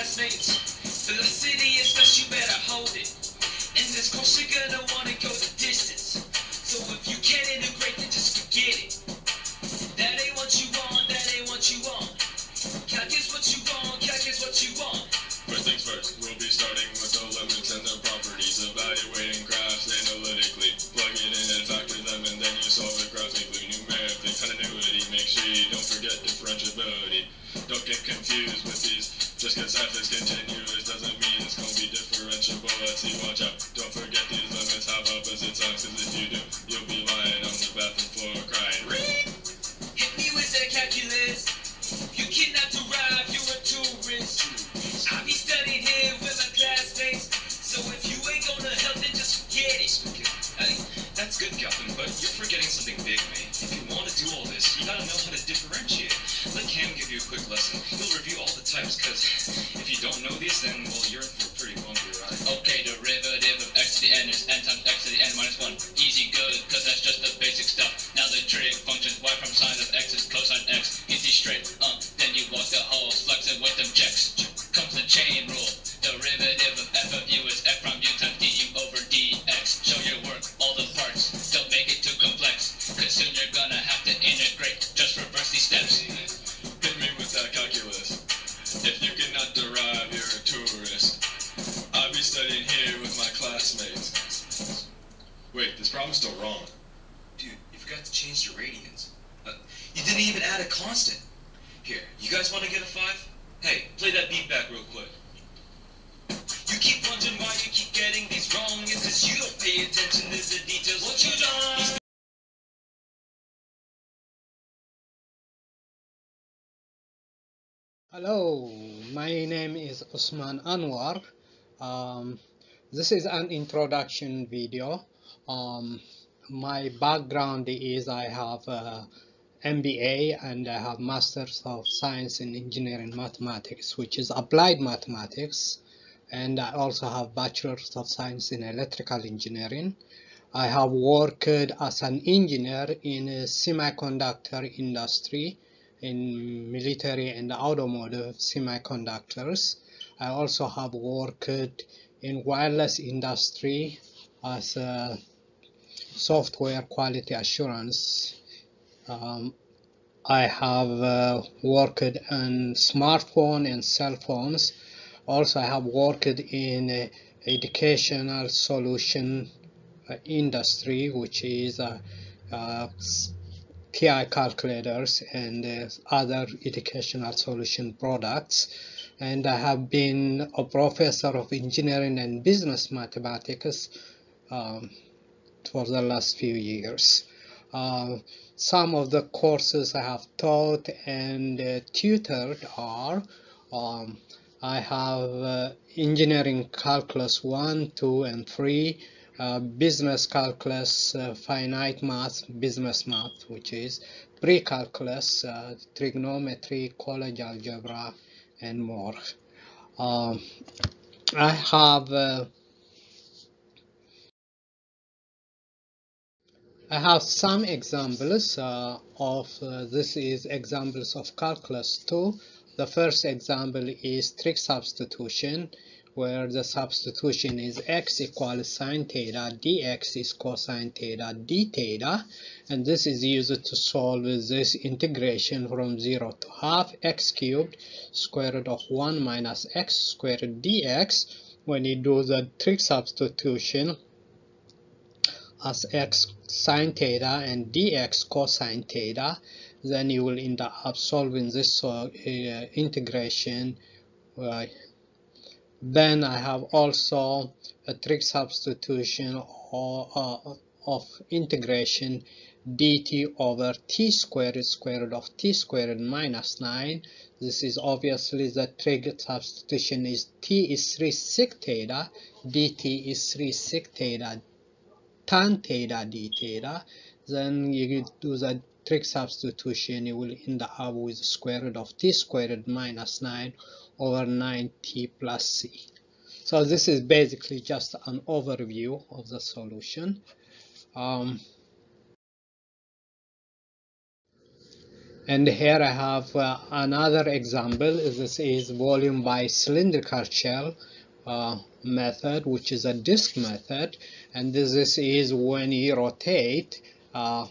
classmates. Velocity is best, you better hold it. And this course you're gonna wanna go the distance. So if you can't integrate, then just forget it. That ain't what you want, that ain't what you want. Calc is what you want, calc is what you want. First things first, we'll be starting with the limits and the properties, evaluating graphs analytically. Plug it in and factor them, and then you solve it graphically. Numerically, continuity, make sure you don't forget differentiability. Don't get confused with. Just cause f is is Osman Anwar. Um, this is an introduction video. Um, my background is I have MBA and I have Masters of Science in Engineering Mathematics, which is applied mathematics, and I also have Bachelors of Science in Electrical Engineering. I have worked as an engineer in a semiconductor industry in military and automotive semiconductors. I also have worked in wireless industry as a software quality assurance. Um, I have uh, worked on smartphone and cell phones. Also, I have worked in uh, educational solution uh, industry, which is uh, uh, TI calculators and uh, other educational solution products. And I have been a professor of engineering and business mathematics um, for the last few years. Uh, some of the courses I have taught and uh, tutored are um, I have uh, engineering calculus 1, 2, and 3 uh, business calculus, uh, finite math, business math, which is pre-calculus, uh, trigonometry, college algebra, and more. Um, I have uh, I have some examples uh, of uh, this is examples of calculus 2. The first example is trig substitution where the substitution is x equals sine theta, dx is cosine theta, d theta, and this is used to solve this integration from 0 to half x cubed square root of 1 minus x squared dx. When you do the trig substitution as x sine theta and dx cosine theta, then you will end up solving this uh, integration uh, then I have also a trig substitution or, uh, of integration dt over t squared square root of t squared minus 9 this is obviously the trig substitution is t is 3 sec theta dt is 3 sec theta tan theta d theta. Then you do the trig substitution you will end up with square root of t squared minus 9 over 9t plus c. So this is basically just an overview of the solution. Um, and here I have uh, another example this is volume by cylindrical shell uh, method which is a disk method and this, this is when you rotate uh,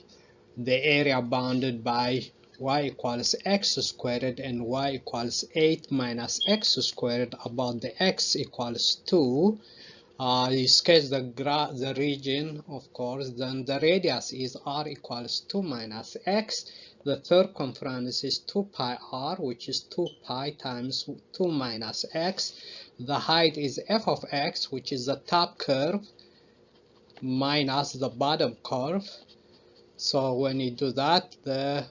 the area bounded by y equals x squared and y equals 8 minus x squared about the x equals 2 uh, you sketch the the region of course then the radius is r equals 2 minus x. The third circumference is 2 pi r which is 2 pi times 2 minus x. The height is f of x which is the top curve minus the bottom curve. So when you do that the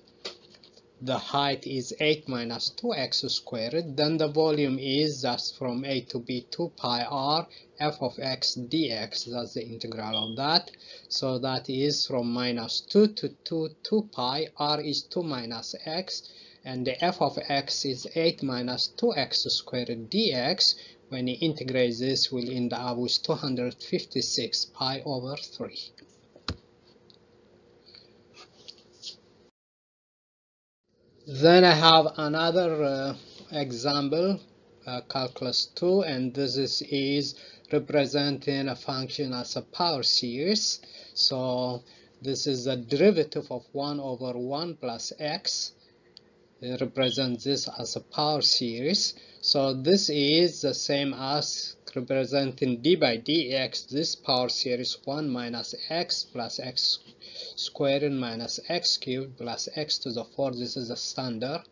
the height is 8 minus 2x squared then the volume is just from a to b 2 pi r f of x dx that's the integral of that. So that is from minus 2 to 2 2 pi r is 2 minus x and the f of x is 8 minus 2x squared dx. When you integrate this will end up with 256 pi over 3 Then I have another uh, example, uh, calculus 2, and this is, is representing a function as a power series. So this is the derivative of 1 over 1 plus x. It represents this as a power series. So this is the same as representing d by dx, this power series 1 minus x plus x squared minus x cubed plus x to the 4 this is the standard.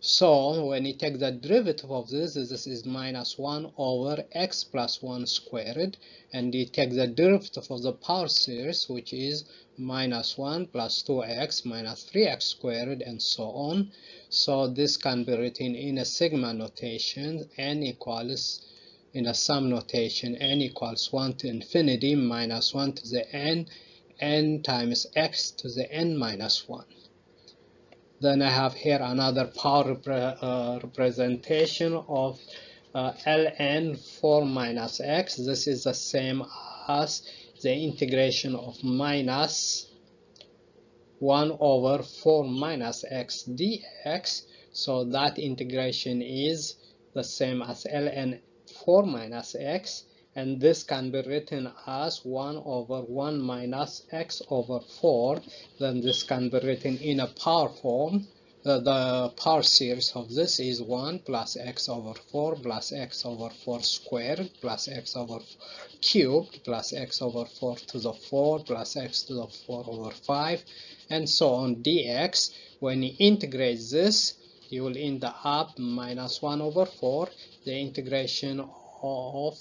So when you take the derivative of this this is minus 1 over x plus 1 squared and you take the derivative of the power series which is minus 1 plus 2x minus 3x squared and so on. So this can be written in a sigma notation n equals in a sum notation n equals 1 to infinity minus 1 to the n n times x to the n minus 1. Then I have here another power uh, representation of uh, ln 4 minus x. This is the same as the integration of minus 1 over 4 minus x dx. So that integration is the same as ln 4 minus x and this can be written as 1 over 1 minus x over 4 then this can be written in a power form. Uh, the power series of this is 1 plus x over 4 plus x over 4 squared plus x over cubed plus x over 4 to the 4 plus x to the 4 over 5 and so on. dx when you integrate this you will end up minus 1 over 4 the integration of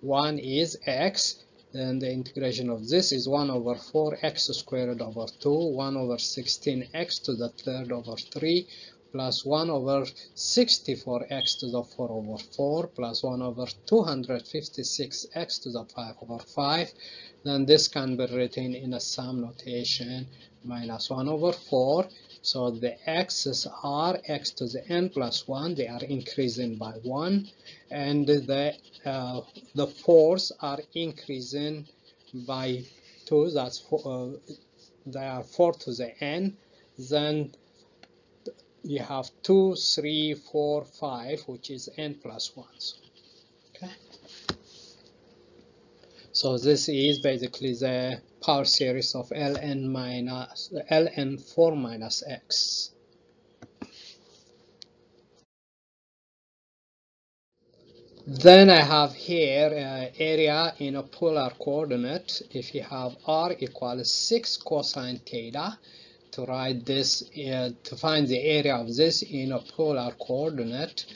1 is x then the integration of this is 1 over 4 x squared over 2 1 over 16 x to the third over 3 plus 1 over 64 x to the 4 over 4 plus 1 over 256 x to the 5 over 5 then this can be written in a sum notation minus 1 over 4 so the x's are x to the n plus 1. They are increasing by 1. And the, uh, the fours are increasing by 2. That's four, uh, they are 4 to the n. Then you have 2, 3, 4, 5, which is n plus 1. Okay. So this is basically the power series of ln minus ln 4 minus x. Then I have here uh, area in a polar coordinate. If you have r equals 6 cosine theta, to write this, uh, to find the area of this in a polar coordinate,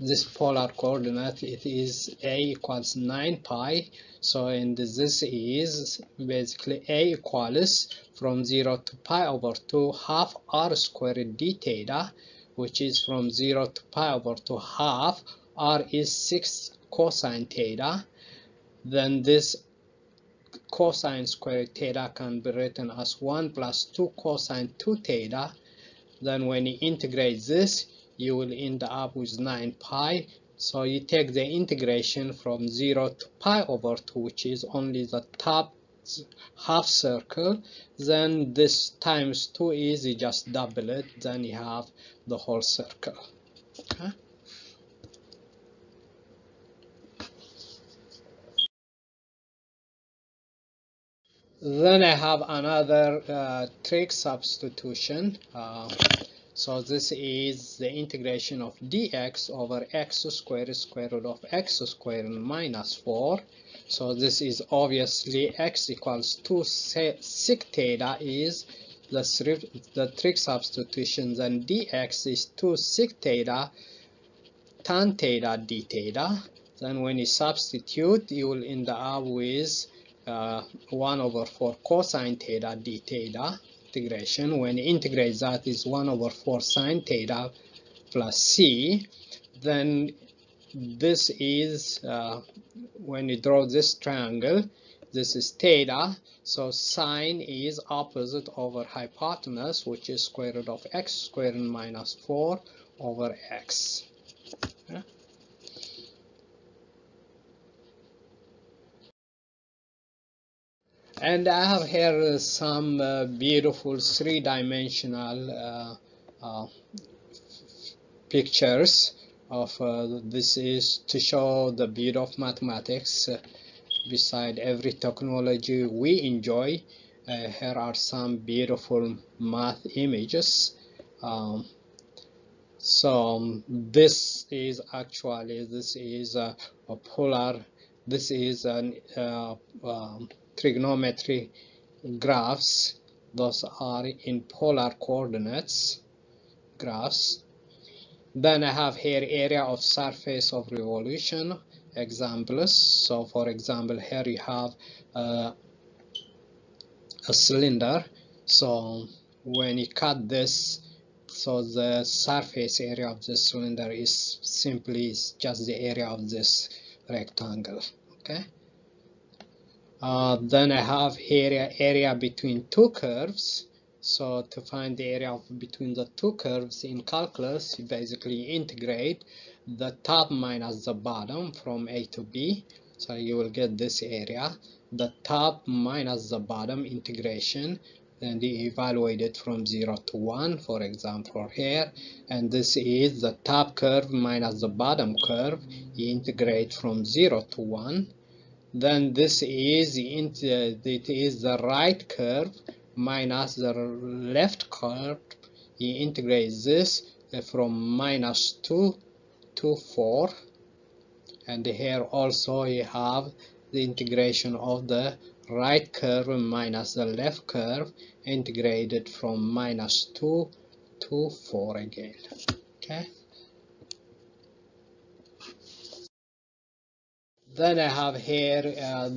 this polar coordinate it is a equals 9 pi. So and this is basically a equals from 0 to pi over 2 half r squared d theta which is from 0 to pi over 2 half r is 6 cosine theta. Then this cosine squared theta can be written as 1 plus 2 cosine 2 theta. Then when you integrate this you will end up with 9 pi. So you take the integration from 0 to pi over 2 which is only the top half circle. Then this times 2 is you just double it then you have the whole circle. Okay then I have another uh, trig substitution. Uh, so this is the integration of dx over x squared square root of x squared minus 4 so this is obviously x equals 2 sec theta is the, the trig substitution. Then dx is 2 sec theta tan theta d theta. Then when you substitute you will end up with uh, 1 over 4 cosine theta d theta integration. When you integrate that is 1 over 4 sine theta plus c. Then this is uh, when you draw this triangle this is theta. So sine is opposite over hypotenuse which is square root of x squared minus 4 over x. Okay. And I have here some uh, beautiful three-dimensional uh, uh, pictures of uh, this is to show the beauty of mathematics. Uh, beside every technology we enjoy uh, here are some beautiful math images. Um, so um, this is actually this is a, a polar this is an um, trigonometry graphs those are in polar coordinates graphs. Then I have here area of surface of revolution examples. So for example here you have uh, a cylinder. So when you cut this so the surface area of the cylinder is simply just the area of this rectangle okay uh, then I have area area between two curves. So to find the area of, between the two curves in calculus you basically integrate the top minus the bottom from A to B. So you will get this area the top minus the bottom integration. And you evaluate it from 0 to 1 for example here. And this is the top curve minus the bottom curve. You integrate from 0 to 1 then this is uh, it is the right curve minus the left curve. You integrate this uh, from minus 2 to 4 and here also you have the integration of the right curve minus the left curve integrated from minus 2 to 4 again. Okay then I have here uh,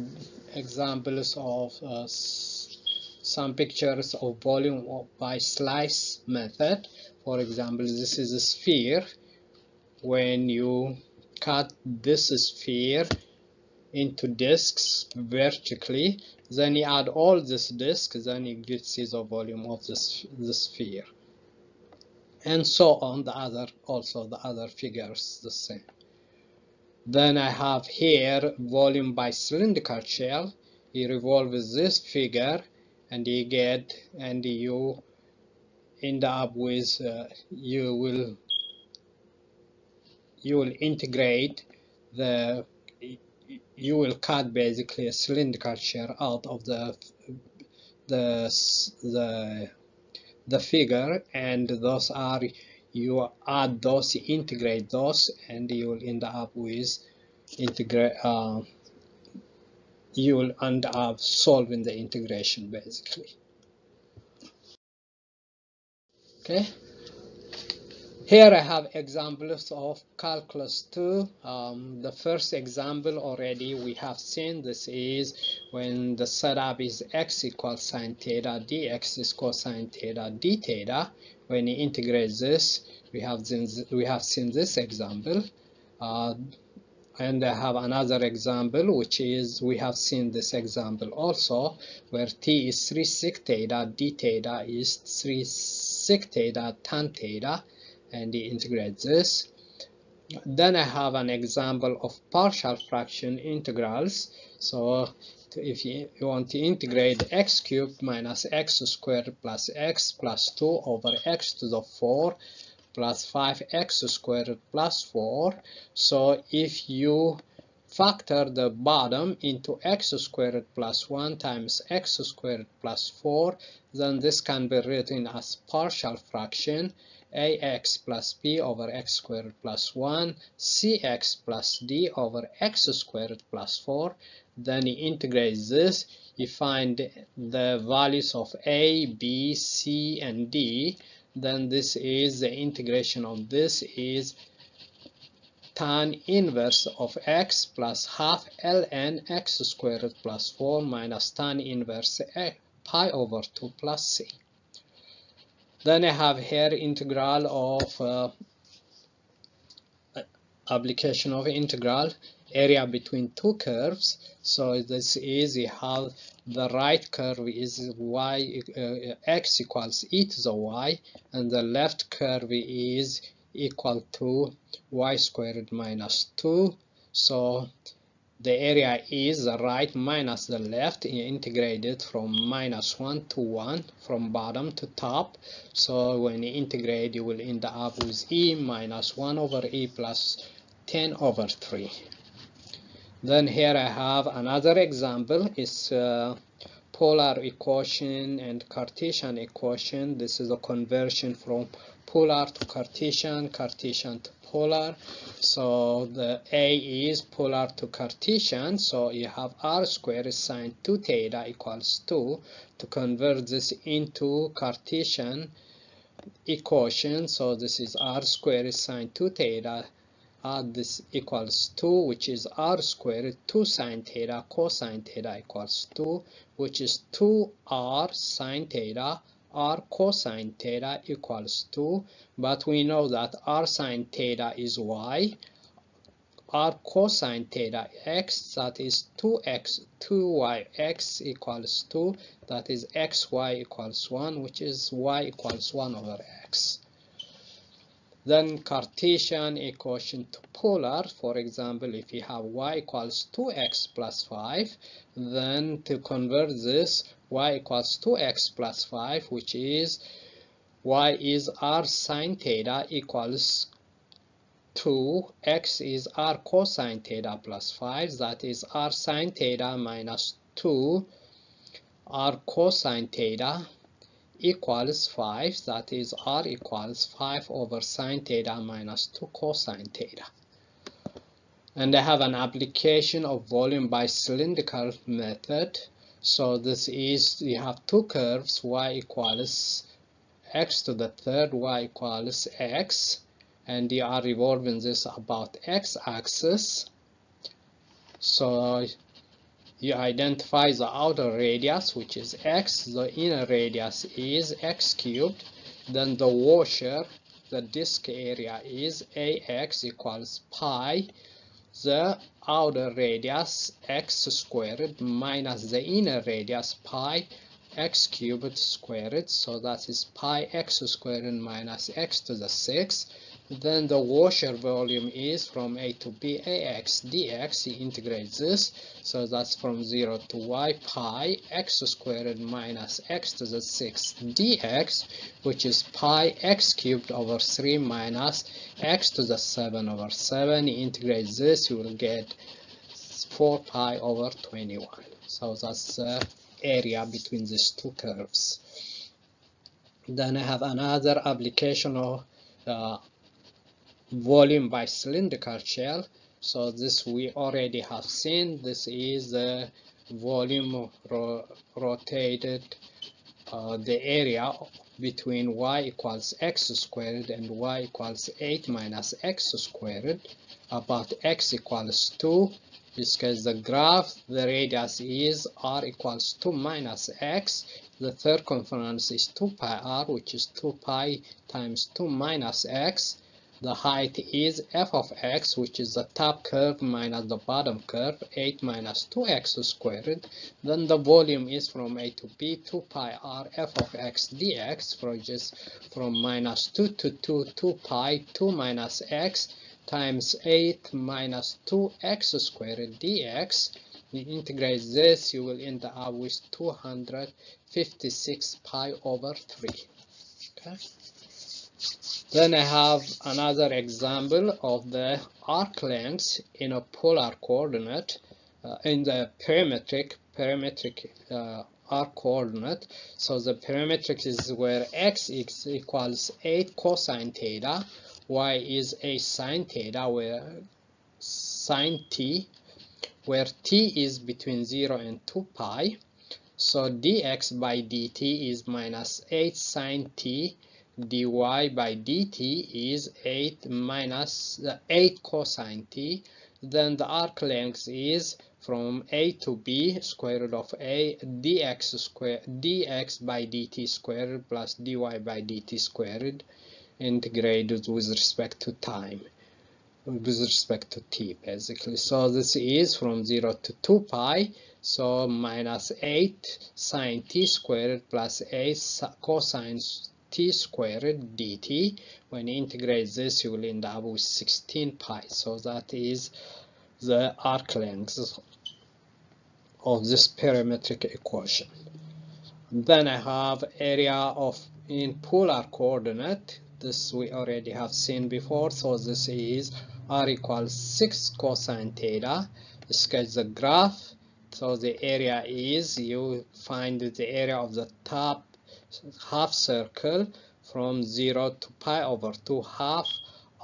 examples of uh, some pictures of volume by slice method. For example this is a sphere. When you cut this sphere into discs vertically then you add all this discs then you get the volume of this the sphere. And so on. The other also the other figures the same then I have here volume by cylindrical shell. You revolve this figure and you get and you end up with uh, you will you will integrate the you will cut basically a cylindrical shell out of the the the the figure and those are you add those you integrate those and you will end up with integrate uh, you will end up solving the integration basically. Okay here I have examples of calculus 2 um, the first example already we have seen this is when the setup is x equals sine theta dx is cosine theta d theta. When you integrate this we have we have seen this example. Uh, and I have another example which is we have seen this example also where t is 3 sec theta d theta is 3 sec theta tan theta and integrate this. Then I have an example of partial fraction integrals. So if you, you want to integrate x cubed minus x squared plus x plus 2 over x to the 4 plus 5x squared plus 4 so if you factor the bottom into x squared plus 1 times x squared plus 4 then this can be written as partial fraction ax plus b over x squared plus 1 cx plus d over x squared plus 4 then you integrate this you find the values of a b c and d then this is the integration of this is tan inverse of x plus half ln x squared plus 4 minus tan inverse a, pi over 2 plus c. Then I have here integral of uh, application of integral area between two curves. So this is how the right curve is y uh, x equals e to the y and the left curve is equal to y squared minus 2 so the area is the right minus the left integrated from minus 1 to 1 from bottom to top. So when you integrate you will end up with e minus 1 over e plus 10 over 3 then here I have another example. Is uh, polar equation and Cartesian equation. This is a conversion from polar to Cartesian Cartesian to polar. So the a is polar to Cartesian. So you have r squared sine 2 theta equals 2 to convert this into Cartesian equation. So this is r squared sine 2 theta. Add this equals 2 which is r squared 2 sine theta cosine theta equals 2 which is 2r sine theta r cosine theta equals 2 but we know that r sine theta is y. r cosine theta x that is 2x 2yx equals 2 that is xy equals 1 which is y equals 1 over x. Then Cartesian equation to polar for example if you have y equals 2x plus 5 then to convert this y equals 2x plus 5 which is y is r sine theta equals 2 x is r cosine theta plus 5 that is r sine theta minus 2 r cosine theta equals 5 that is r equals 5 over sine theta minus 2 cosine theta. And I have an application of volume by cylindrical method so this is you have two curves y equals x to the third y equals x and you are revolving this about x-axis so you identify the outer radius which is x the inner radius is x cubed then the washer the disk area is ax equals pi the outer radius x squared minus the inner radius pi x cubed squared. So that is pi x squared minus x to the 6 then the washer volume is from a to b ax dx you integrate this. So that's from 0 to y pi x squared minus x to the 6 dx which is pi x cubed over 3 minus x to the 7 over 7 you integrate this you will get 4 pi over 21 so that's the area between these two curves. Then I have another application of uh, volume by cylindrical shell. So this we already have seen. This is the volume ro rotated uh, the area between y equals x squared and y equals 8 minus x squared. About x equals 2 because the graph. The radius is r equals 2 minus x. The third circumference is 2 pi r which is 2 pi times 2 minus x the height is f of x, which is the top curve minus the bottom curve, 8 minus 2x squared. Then the volume is from a to b, 2 pi r f of x dx, for just from minus 2 to 2, 2 pi, 2 minus x times 8 minus 2x squared dx. you integrate this you will end up with 256 pi over 3 okay then I have another example of the arc length in a polar coordinate uh, in the parametric parametric uh, arc coordinate. So the parametric is where x is equals 8 cosine theta y is a sine theta where sine t where t is between 0 and 2 pi. So dx by dt is minus 8 sine t dy by dt is 8 minus uh, 8 cosine t. Then the arc length is from a to b square root of a dx square dx by dt squared plus dy by dt squared integrated with respect to time with respect to t basically. So this is from 0 to 2 pi so minus 8 sine t squared plus 8 cosine t squared dt when you integrate this you will end up with 16 pi. So that is the arc length of this parametric equation. Then I have area of in polar coordinate. This we already have seen before. So this is r equals 6 cosine theta. Sketch the graph. So the area is you find the area of the top half circle from 0 to pi over 2 half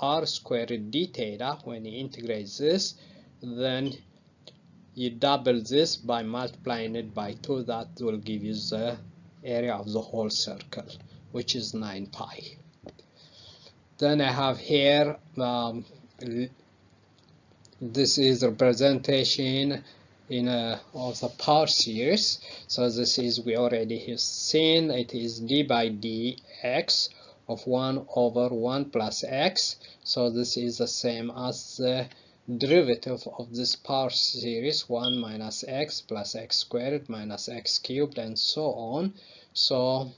r squared d theta. When you integrate this then you double this by multiplying it by 2 that will give you the area of the whole circle which is 9 pi. Then I have here um, this is representation in a of the power series so this is we already have seen it is d by dx of 1 over 1 plus x. So this is the same as the derivative of this power series 1 minus x plus x squared minus x cubed and so on. So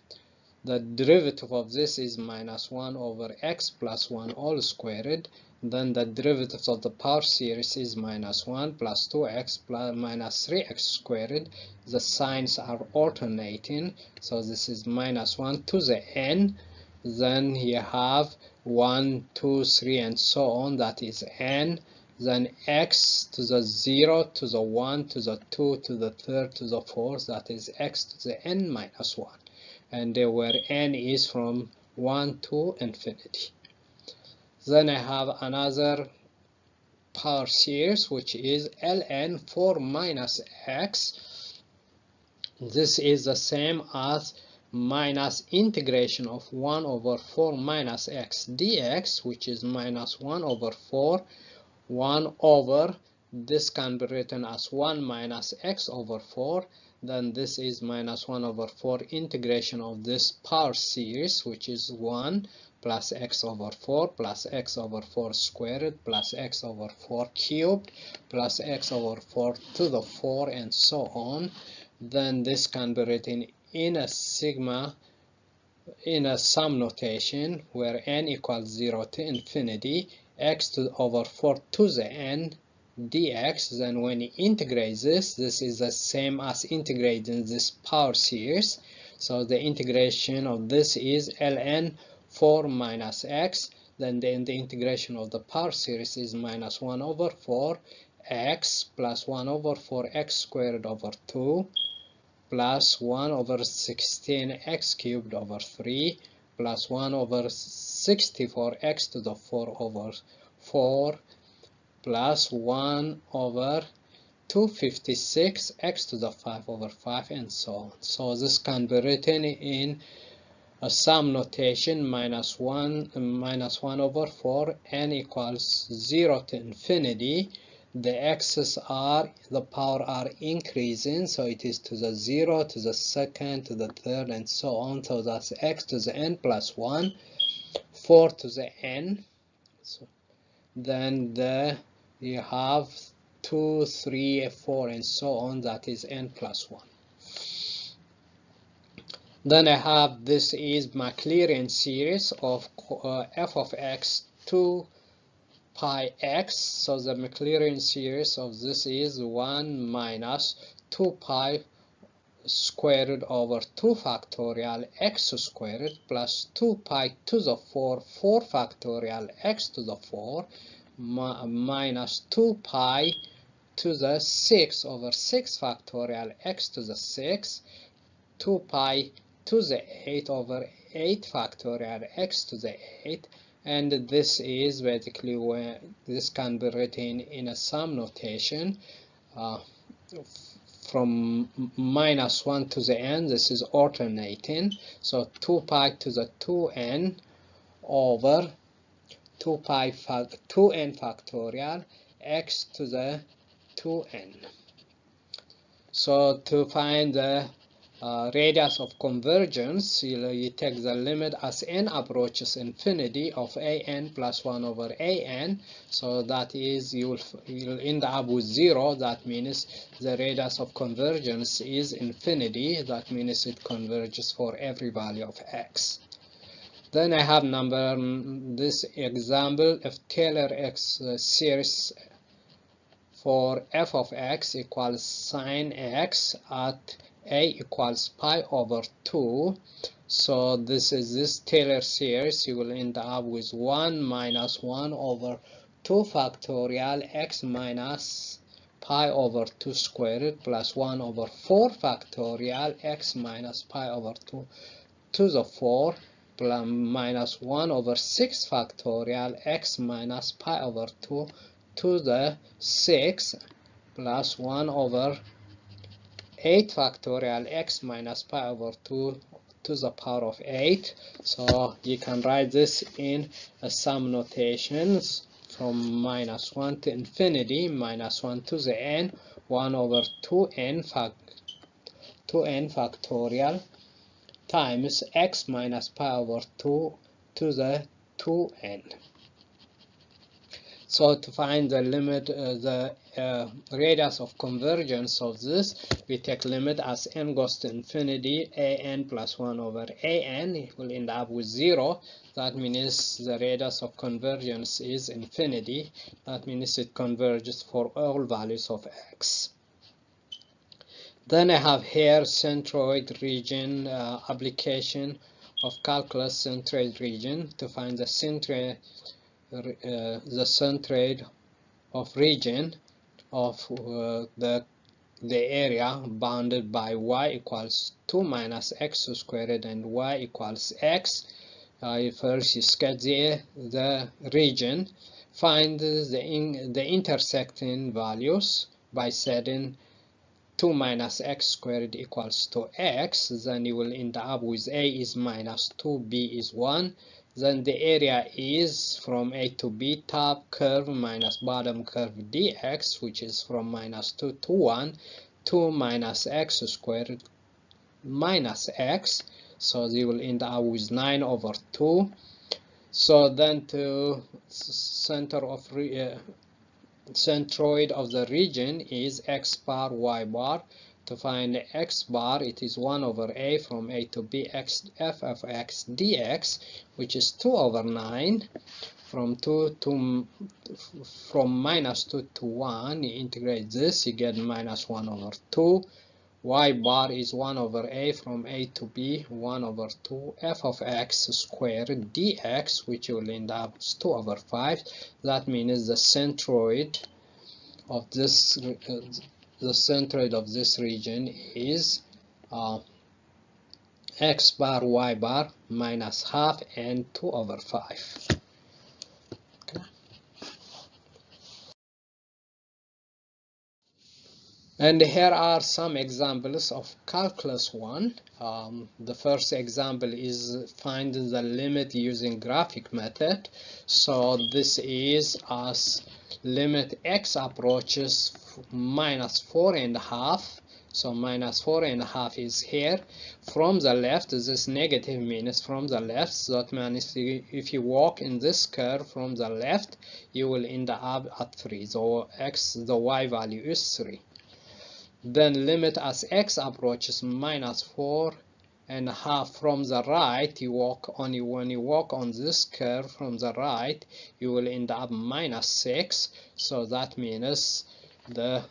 the derivative of this is minus 1 over x plus 1 all squared then the derivative of the power series is minus 1 plus 2x plus minus 3x squared. The signs are alternating. So this is minus 1 to the n. Then you have 1 2 3 and so on. That is n. Then x to the 0 to the 1 to the 2 to the 3rd to the 4th that is x to the n minus 1 and where n is from 1 to infinity then I have another power series which is ln 4 minus x. This is the same as minus integration of 1 over 4 minus x dx which is minus 1 over 4 1 over this can be written as 1 minus x over 4 then this is minus 1 over 4 integration of this power series which is 1 plus x over 4 plus x over 4 squared plus x over 4 cubed plus x over 4 to the 4 and so on then this can be written in a sigma in a sum notation where n equals 0 to infinity x to over 4 to the n dx. Then when you integrate this this is the same as integrating this power series. So the integration of this is ln 4 minus x then the, the integration of the power series is minus 1 over 4 x plus 1 over 4 x squared over 2 plus 1 over 16 x cubed over 3 plus 1 over 64 x to the 4 over 4 plus 1 over 256 x to the 5 over 5 and so on. So this can be written in a sum notation minus 1 minus 1 over 4 n equals 0 to infinity. The x's are the power are increasing so it is to the 0 to the second to the third and so on. So that's x to the n plus 1 4 to the n. So then the you have 2 3 4 and so on. That is n plus 1 then I have this is Maclaurin series of uh, f of x to pi x. So the Maclaurin series of this is 1 minus 2 pi squared over 2 factorial x squared plus 2 pi to the 4 4 factorial x to the 4 mi minus 2 pi to the 6 over 6 factorial x to the 6 2 pi to the 8 over 8 factorial x to the 8 and this is basically where this can be written in a sum notation uh, from minus 1 to the n this is alternating. So 2 pi to the 2n over 2 pi 2n factorial x to the 2n so to find the uh, radius of convergence, you, you, take the limit as n approaches infinity of an plus 1 over an. So that is, you'll, end up with 0. That means the radius of convergence is infinity. That means it converges for every value of x. Then I have number this example if Taylor X uh, series for f of x equals sine x at a equals pi over 2 so this is this Taylor series. You will end up with 1 minus 1 over 2 factorial x minus pi over 2 squared plus 1 over 4 factorial x minus pi over 2 to the 4 plus minus 1 over 6 factorial x minus pi over 2 to the 6 plus 1 over 8 factorial x minus pi over 2 to the power of 8 so you can write this in a sum notations from minus 1 to infinity minus 1 to the n 1 over 2n fact 2n factorial times x minus pi over 2 to the 2n so to find the limit, uh, the uh, radius of convergence of this, we take limit as n goes to infinity, an plus 1 over an will end up with 0. That means the radius of convergence is infinity. That means it converges for all values of x. Then I have here centroid region uh, application of calculus centroid region to find the centroid uh, the centroid of region of uh, the the area bounded by y equals 2 minus x squared and y equals x. Uh, first you sketch the, the region find the in, the intersecting values by setting 2 minus x squared equals to x. Then you will end up with a is minus 2 b is 1 then the area is from a to b top curve minus bottom curve dx which is from minus 2 to 1 2 minus x squared minus x. So you will end up with 9 over 2 so then to center of uh, centroid of the region is x bar y bar to find the x bar, it is 1 over a from a to b x f of x dx, which is 2 over 9. From 2 to from minus 2 to 1, you integrate this, you get minus 1 over 2. y bar is 1 over a from a to b, 1 over 2 f of x squared dx, which will end up 2 over 5. That means the centroid of this uh, the centroid of this region is uh, x bar y bar minus half and 2 over 5. And here are some examples of calculus 1. Um, the first example is find the limit using graphic method. So this is as limit x approaches minus four and a half. So minus four and a half is here. From the left this negative means from the left. So that means if you walk in this curve from the left you will end up at 3 so x the y value is 3 then limit as x approaches minus 4 and half from the right you walk only when you walk on this curve from the right you will end up minus 6 so that means the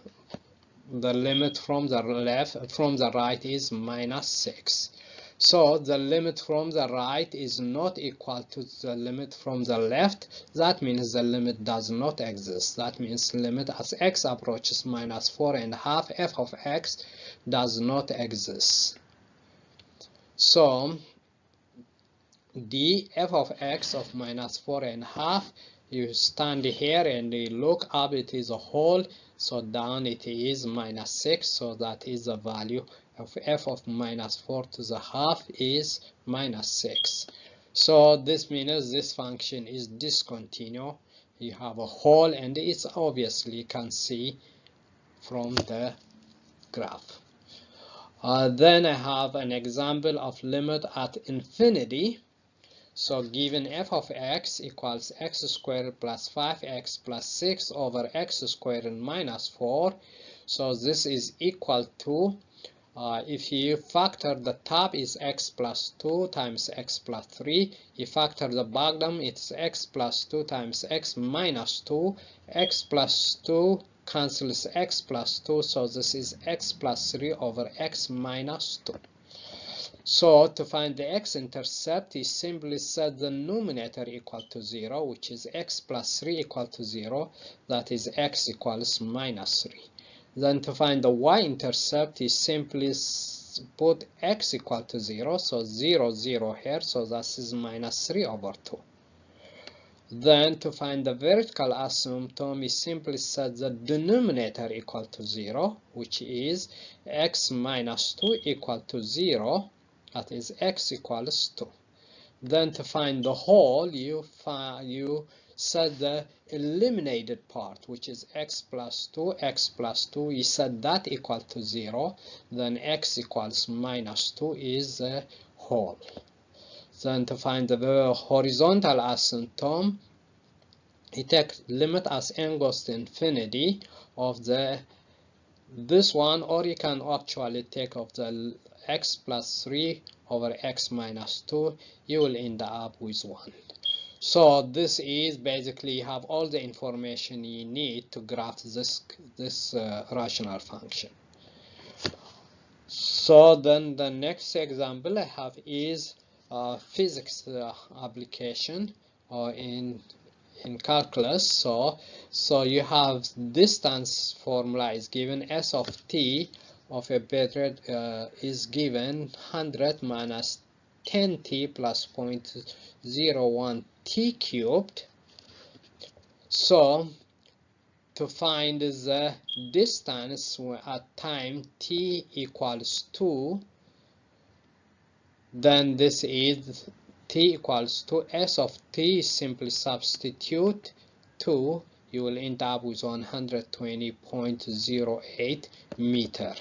the limit from the left from the right is minus 6 so the limit from the right is not equal to the limit from the left. That means the limit does not exist. That means limit as x approaches minus 4 and half f of x does not exist. So d f of x of minus four and a half, you stand here and you look up, it is a hole, so down it is minus 6, so that is the value of f of minus 4 to the half is minus 6. So this means this function is discontinuous. You have a hole and it's obviously you can see from the graph. Uh, then I have an example of limit at infinity. So given f of x equals x squared plus 5x plus 6 over x squared minus 4. So this is equal to, uh, if you factor the top is x plus 2 times x plus 3. You factor the bottom, it's x plus 2 times x minus 2. x plus 2 cancels x plus 2 so this is x plus 3 over x minus 2 so to find the x-intercept you simply set the numerator equal to 0 which is x plus 3 equal to 0 that is x equals minus 3 then to find the y-intercept you simply put x equal to 0 so 0 0 here so that is minus 3 over 2 then to find the vertical asymptote, we simply set the denominator equal to 0, which is x minus 2 equal to 0, that is x equals 2. Then to find the hole, you, find, you set the eliminated part, which is x plus 2, x plus 2, you set that equal to 0, then x equals minus 2 is the hole. Then to find the horizontal asymptote, you take limit as n goes to infinity of the this one or you can actually take of the x plus 3 over x minus 2 you will end up with 1 so this is basically you have all the information you need to graph this this uh, rational function. So then the next example I have is uh, physics uh, application or in in calculus. So so you have distance formula is given s of t of a bed uh, is given 100 minus 10t plus 0.01 t cubed so to find the distance at time t equals 2 then this is t equals to s of t simply substitute 2 you will end up with 120.08 meter.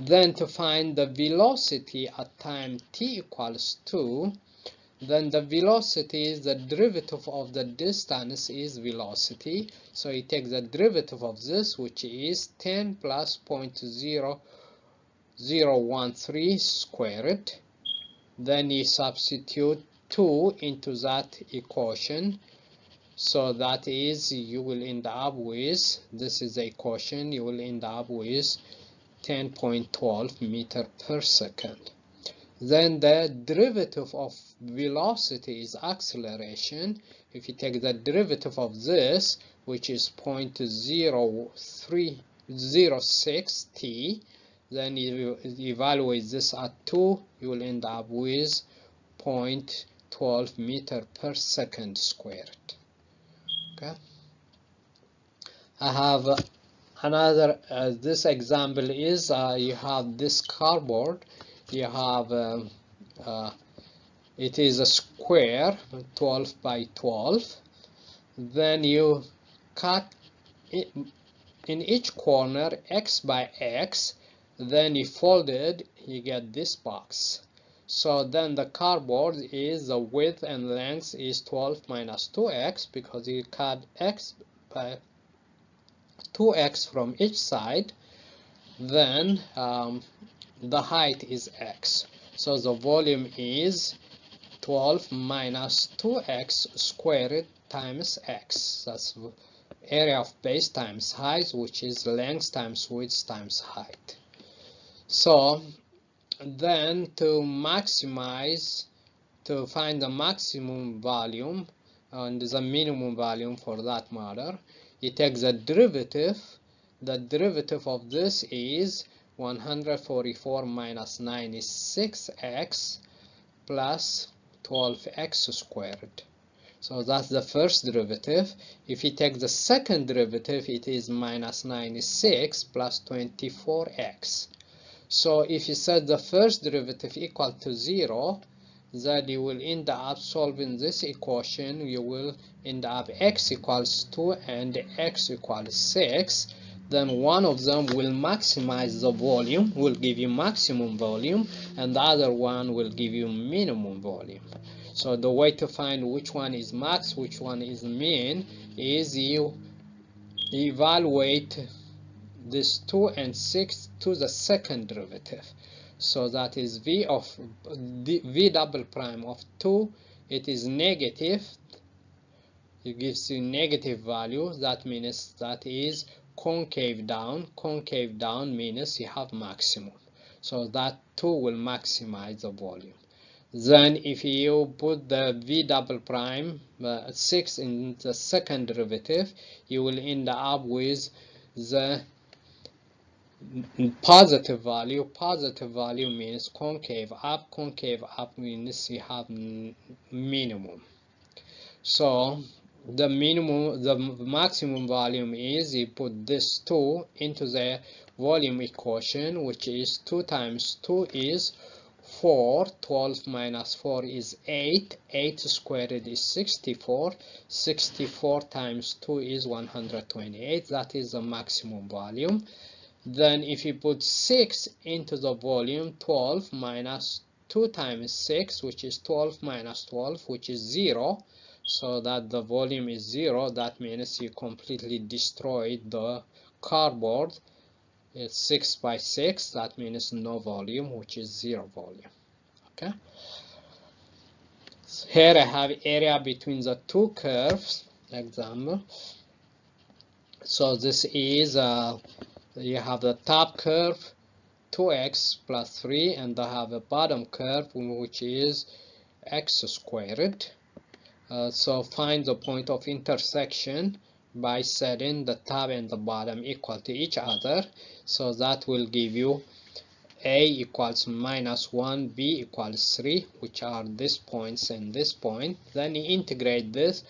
Then to find the velocity at time t equals 2 then the velocity is the derivative of the distance is velocity. So you take the derivative of this which is 10 plus 0.0013 squared. Then you substitute 2 into that equation. So that is you will end up with this is the equation you will end up with 10.12 meter per second then the derivative of velocity is acceleration. If you take the derivative of this which is 0.0306 t then you evaluate this at 2 you will end up with 0.12 meter per second squared. Okay. I have another uh, this example is uh, you have this cardboard you have uh, uh it is a square 12 by 12 then you cut in, in each corner x by x. Then you fold it you get this box. So then the cardboard is the width and length is 12 minus 2x because you cut x by 2x from each side. Then um, the height is x. So the volume is 12 minus 2x squared times x. That's area of base times height which is length times width times height. So then to maximize to find the maximum volume and the minimum volume for that matter you take the derivative. The derivative of this is 144 minus 96x plus 12x squared. So that's the first derivative. If you take the second derivative it is minus 96 plus 24x so if you set the first derivative equal to 0 then you will end up solving this equation. You will end up x equals 2 and x equals 6 then one of them will maximize the volume will give you maximum volume and the other one will give you minimum volume. So the way to find which one is max which one is min is you evaluate this 2 and 6 to the second derivative. So that is v of v double prime of 2 it is negative it gives you negative value that means that is concave down concave down means you have maximum. So that 2 will maximize the volume. Then if you put the v double prime uh, 6 in the second derivative you will end up with the positive value. Positive value means concave up concave up means you have minimum. So the minimum the maximum volume is you put this 2 into the volume equation which is 2 times 2 is 4 12 minus 4 is 8 8 squared is 64 64 times 2 is 128 that is the maximum volume. Then if you put 6 into the volume 12 minus 2 times 6 which is 12 minus 12 which is 0 so that the volume is 0 that means you completely destroyed the cardboard. It's 6 by 6 that means no volume which is 0 volume okay? So here I have area between the two curves example so this is uh, you have the top curve 2x plus 3 and I have a bottom curve which is x squared uh, so find the point of intersection by setting the top and the bottom equal to each other. So that will give you a equals minus 1 b equals 3 which are these points and this point. Then you integrate this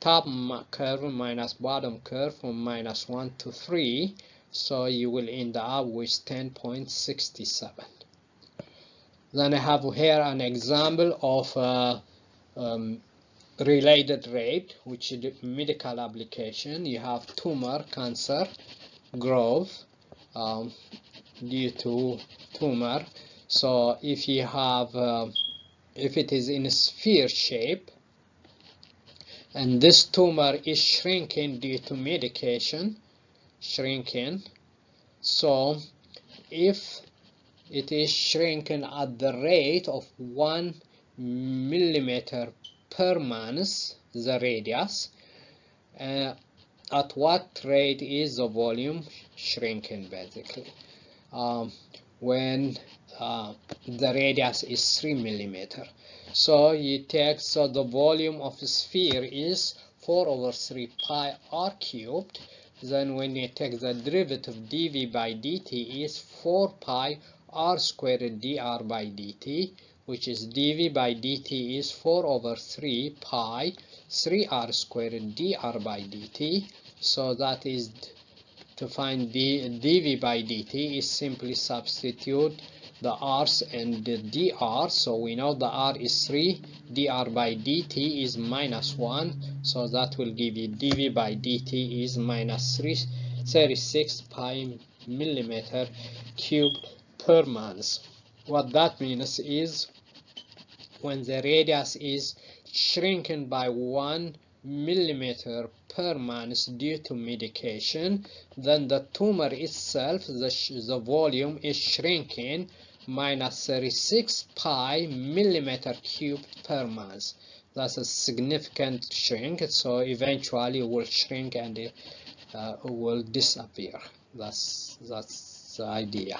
top curve minus bottom curve from minus 1 to 3 so you will end up with 10.67 then I have here an example of uh, um, related rate which is medical application. You have tumor cancer growth um, due to tumor. So if you have uh, if it is in a sphere shape and this tumor is shrinking due to medication shrinking. So if it is shrinking at the rate of one millimeter per month the radius uh, at what rate is the volume shrinking basically? Um, when uh, the radius is 3 millimeter. So you take so the volume of the sphere is 4 over 3 pi r cubed. Then when you take the derivative dv by dt is 4 pi r squared dr by dt which is dv by dt is 4 over 3 pi 3r squared dr by dt. So that is to find the dv by dt is simply substitute the r's and the dr. So we know the r is 3 dr by dt is minus 1 so that will give you dv by dt is minus 3 36 pi millimeter cubed per month what that means is when the radius is shrinking by one millimeter per month due to medication then the tumor itself the, the volume is shrinking minus 36 pi millimeter cube per month. That's a significant shrink, so eventually it will shrink and it uh, will disappear. That's that's the idea.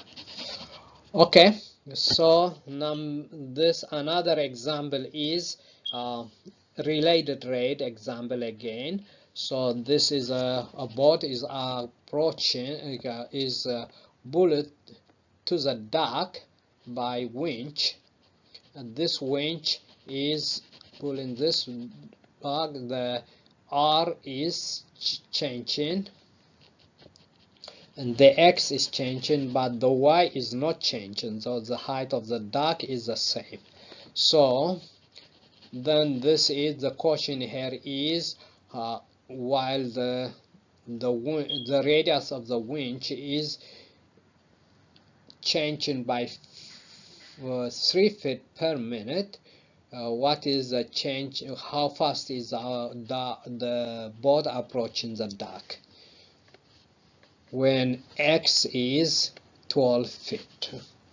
Okay, so num this another example is uh, related rate example again. So this is a, a boat is approaching uh, is uh, bullet to the dock by winch. And this winch is pulling this bag the R is ch changing and the X is changing but the Y is not changing so the height of the dock is the same. So then this is the question here is uh, while the the the radius of the winch is changing by uh, 3 feet per minute uh, what is the change how fast is uh, the, the boat approaching the dock when x is 12 feet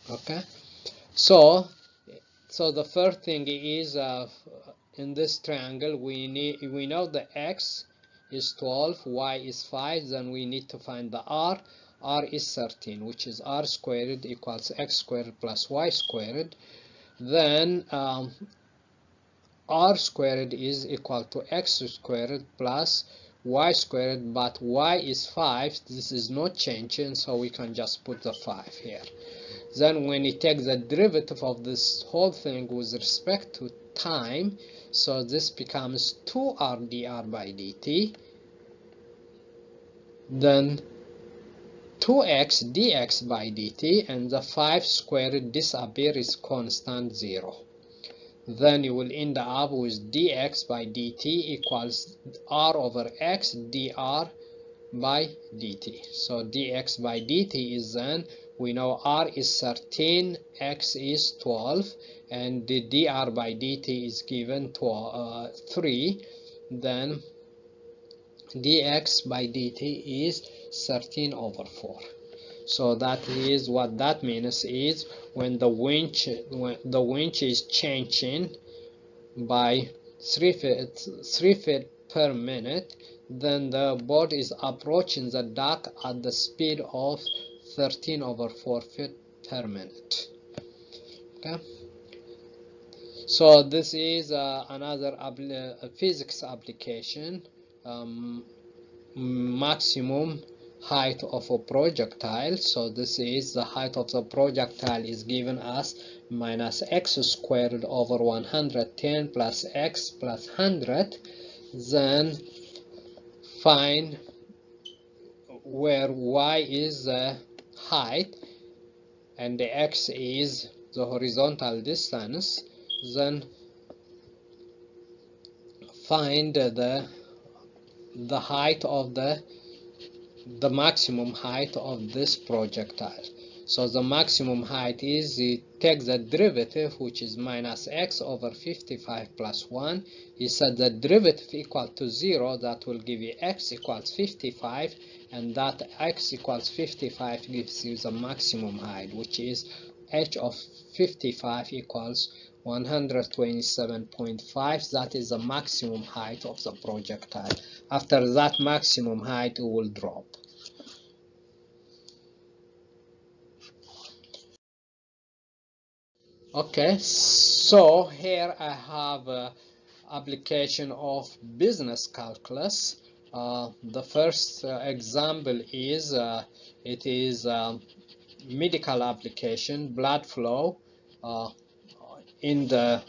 okay? So so the first thing is uh, in this triangle we need we know the x is 12 y is 5 then we need to find the r. r is 13 which is r squared equals x squared plus y squared. Then um, r squared is equal to x squared plus y squared but y is 5 this is not changing so we can just put the 5 here. Then when you take the derivative of this whole thing with respect to time so this becomes 2r dr by dt then 2x dx by dt and the 5 squared disappears constant 0 then you will end up with dx by dt equals r over x dr by dt. So dx by dt is then we know r is 13 x is 12 and the dr by dt is given to uh, 3 then dx by dt is 13 over 4 so that is what that means is when the winch when the winch is changing by 3 feet 3 feet per minute then the boat is approaching the dock at the speed of 13 over 4 feet per minute. Okay? So this is uh, another uh, physics application um, maximum height of a projectile. So this is the height of the projectile is given as minus x squared over 110 plus x plus 100 then find where y is the height and the x is the horizontal distance. Then find the the height of the the maximum height of this projectile. So the maximum height is you take the derivative which is minus x over 55 plus 1 you set the derivative equal to 0 that will give you x equals 55 and that x equals 55 gives you the maximum height which is h of 55 equals 127.5 that is the maximum height of the projectile. After that maximum height it will drop. Okay so here I have a application of business calculus. Uh, the first uh, example is uh, it is medical application blood flow uh, in the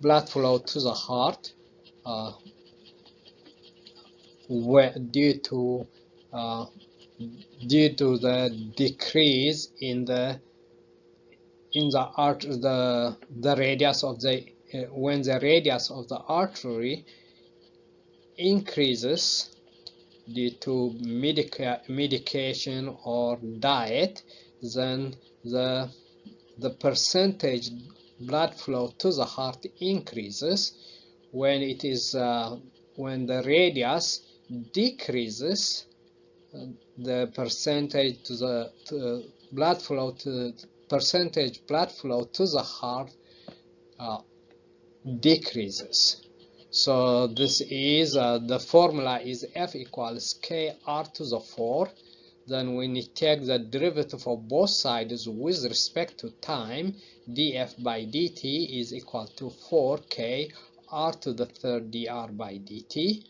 blood flow to the heart uh, due to uh, due to the decrease in the in the art the the radius of the uh, when the radius of the artery increases due to medica medication or diet then the the percentage blood flow to the heart increases when it is uh, when the radius decreases uh, the percentage to the to blood flow to percentage blood flow to the heart uh, decreases. So this is uh, the formula is F equals K R to the 4. Then when you take the derivative of both sides with respect to time, df by dt is equal to 4k r to the third dr by dt.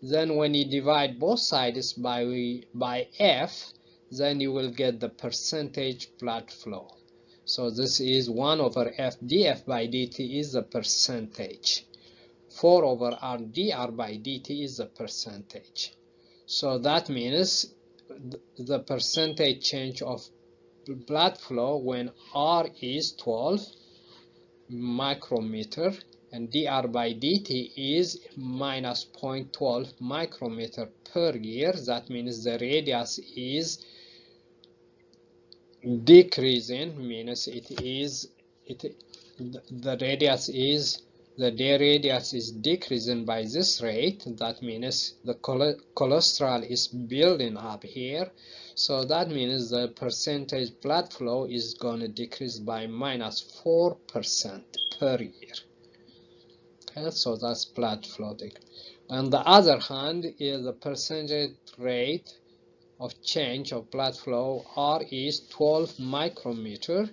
Then when you divide both sides by, by f, then you will get the percentage blood flow. So this is 1 over f df by dt is the percentage. 4 over r dr by dt is the percentage. So that means the percentage change of blood flow when r is 12 micrometer and dr by dt is minus 0.12 micrometer per year. That means the radius is decreasing means it is it the radius is the day radius is decreasing by this rate. That means the cholesterol is building up here so that means the percentage blood flow is going to decrease by minus minus 4 percent per year. Okay so that's blood flow on the other hand is the percentage rate of change of blood flow R is 12 micrometer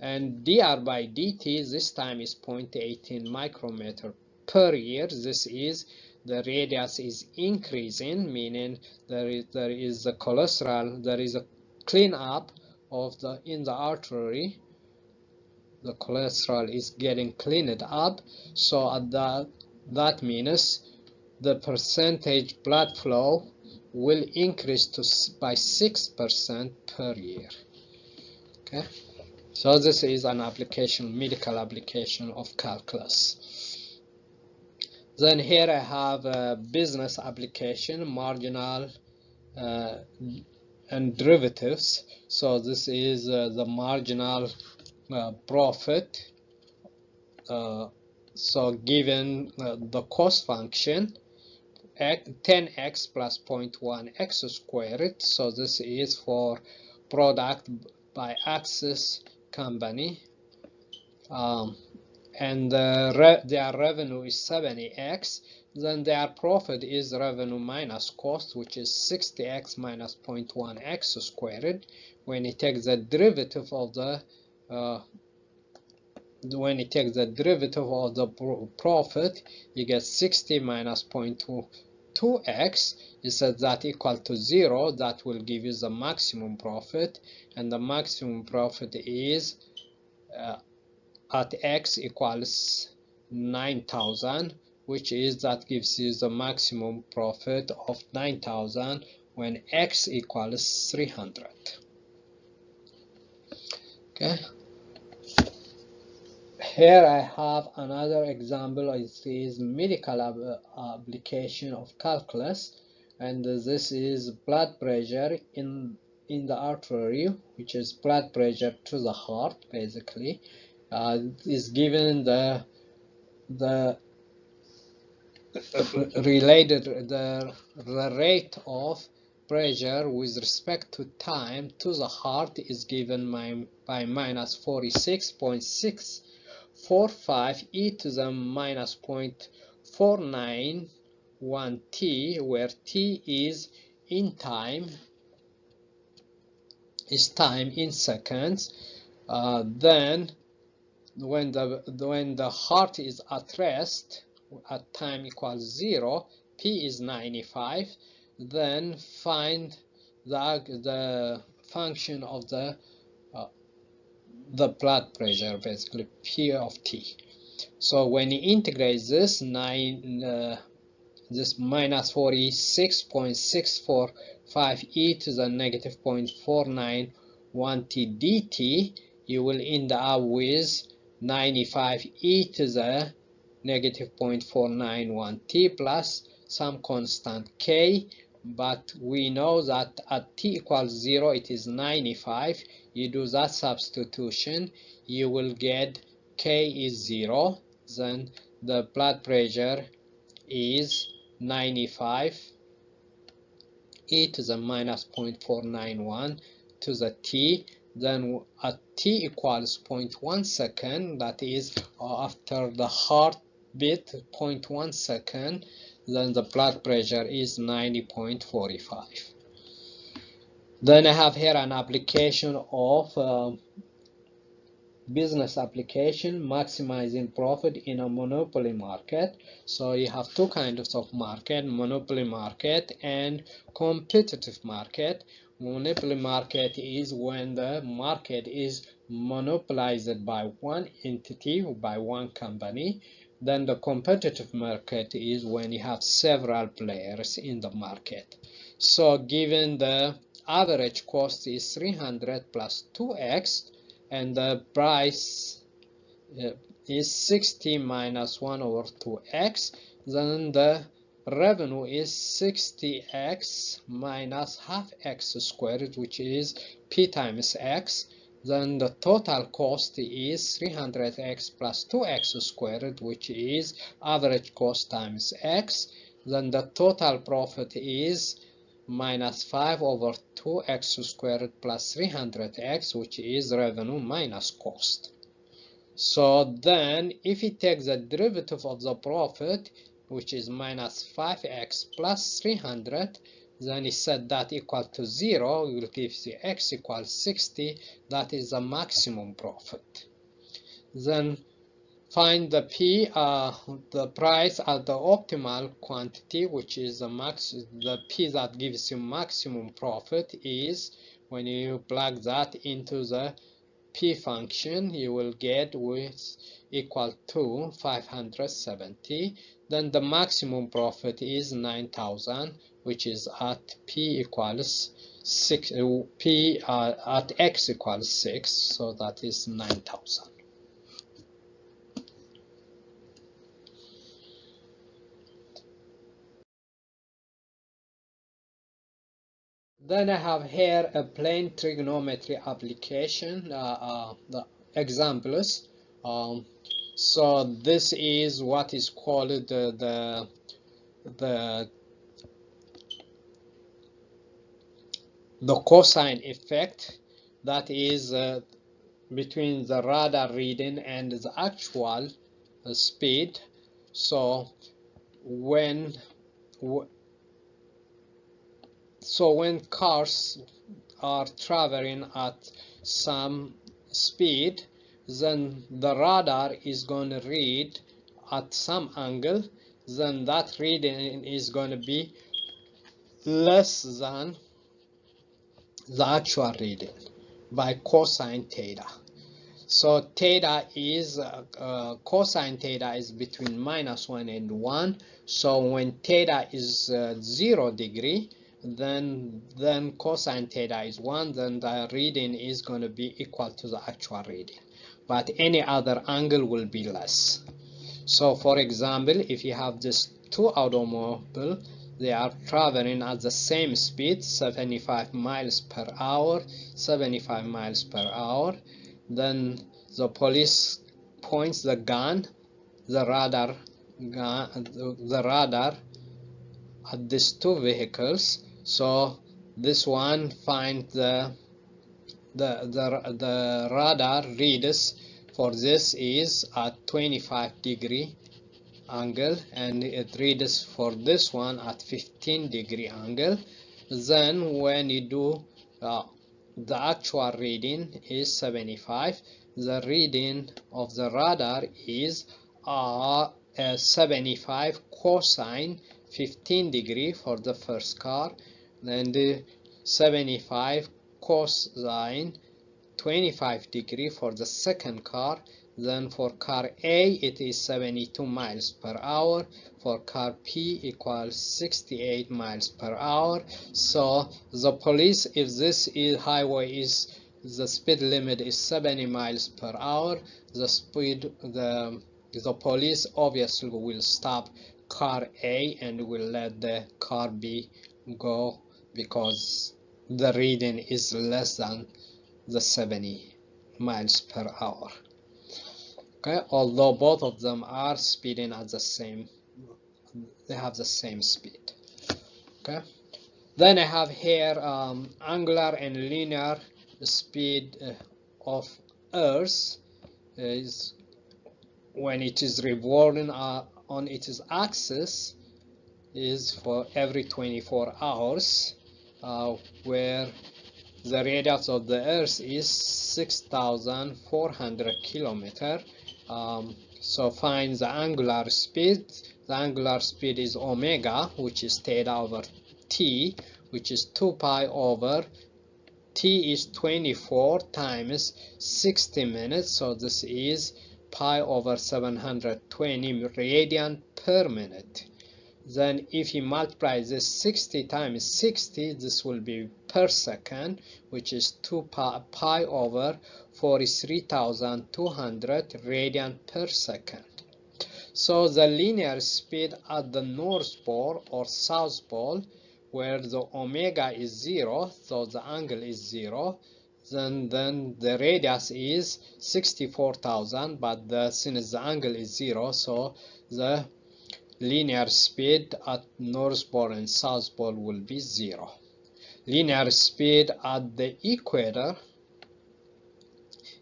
and dr by dt this time is 0.18 micrometer per year. This is the radius is increasing meaning there is there is a cholesterol there is a cleanup of the in the artery. The cholesterol is getting cleaned up. So uh, at that that means the percentage blood flow will increase to by six percent per year. Okay? So this is an application medical application of calculus then here I have a business application marginal uh, and derivatives. So this is uh, the marginal uh, profit uh, so given uh, the cost function 10x plus 0.1 x squared. So this is for product by Axis company. Um, and their revenue is 70x then their profit is revenue minus cost which is 60x minus 0.1x squared. When you take the derivative of the uh, when you take the derivative of the profit you get 60 minus 0.2 2x is that equal to 0 that will give you the maximum profit and the maximum profit is uh, at x equals 9000 which is that gives you the maximum profit of 9000 when x equals 300 okay. Here I have another example. It is medical application of calculus and this is blood pressure in in the artery which is blood pressure to the heart basically uh, is given the the related the, the rate of pressure with respect to time to the heart is given by, by minus 46.645 e to the minus 0.491 t where t is in time is time in seconds. Uh, then when the when the heart is at rest at time equals 0 p is 95 then find the the function of the uh, the blood pressure basically p of t. So when you integrate this 9 uh, this minus 46.645 e to the negative 0.491 t dt you will end up with 95 e to the negative 0.491 t plus some constant k but we know that at t equals 0 it is 95 you do that substitution you will get k is 0 then the blood pressure is 95 e to the minus 0.491 to the t then at t equals 0.1 second that is uh, after the heartbeat 0.1 second then the blood pressure is 90.45 then I have here an application of uh, business application maximizing profit in a monopoly market. So you have two kinds of market monopoly market and competitive market monopoly market is when the market is monopolized by one entity by one company then the competitive market is when you have several players in the market. So given the average cost is 300 plus 2x and the price uh, is 60 minus 1 over 2x then the revenue is 60x minus half x squared which is p times x. Then the total cost is 300x plus 2x squared which is average cost times x. Then the total profit is minus 5 over 2x squared plus 300x which is revenue minus cost. So then if you take the derivative of the profit which is minus 5x plus 300 then you set that equal to 0 will give you x equals 60 that is the maximum profit. Then find the p uh, the price at the optimal quantity which is the max the p that gives you maximum profit is when you plug that into the p function you will get with equal to 570 then the maximum profit is 9000 which is at p equals 6 p uh, at x equals 6 so that is 9000 Then I have here a plane trigonometry application, uh, uh, the examples. Um, so this is what is called the, the, the, the cosine effect that is uh, between the radar reading and the actual uh, speed. So when so when cars are traveling at some speed then the radar is going to read at some angle then that reading is going to be less than the actual reading by cosine theta. So theta is uh, uh, cosine theta is between minus 1 and 1 so when theta is uh, 0 degree then then cosine theta is 1 then the reading is going to be equal to the actual reading but any other angle will be less. So for example if you have this two automobile they are traveling at the same speed 75 miles per hour 75 miles per hour then the police points the gun the radar gun, the radar at these two vehicles. So this one finds the the the, the radar reads for this is at 25 degree angle and it reads for this one at 15 degree angle. Then when you do uh, the actual reading is 75 the reading of the radar is uh, 75 cosine 15 degree for the first car and 75 cosine 25 degree for the second car then for car A it is 72 miles per hour. For car P equals 68 miles per hour. So the police if this is highway is the speed limit is 70 miles per hour the speed the the police obviously will stop car A and will let the car B go because the reading is less than the 70 miles per hour. Okay although both of them are speeding at the same they have the same speed. Okay then I have here um, angular and linear speed uh, of earth is when it is revolving uh, on its axis is for every 24 hours uh, where the radius of the earth is 6400 kilometer. Um, so find the angular speed. The angular speed is omega which is theta over t which is 2 pi over t is 24 times 60 minutes. So this is pi over 720 radian per minute then if you multiply this 60 times 60 this will be per second which is 2 pi, pi over 43,200 radian per second. So the linear speed at the north pole or south pole where the omega is zero so the angle is zero then then the radius is 64,000 but the since the angle is zero so the linear speed at north pole and south pole will be zero. Linear speed at the equator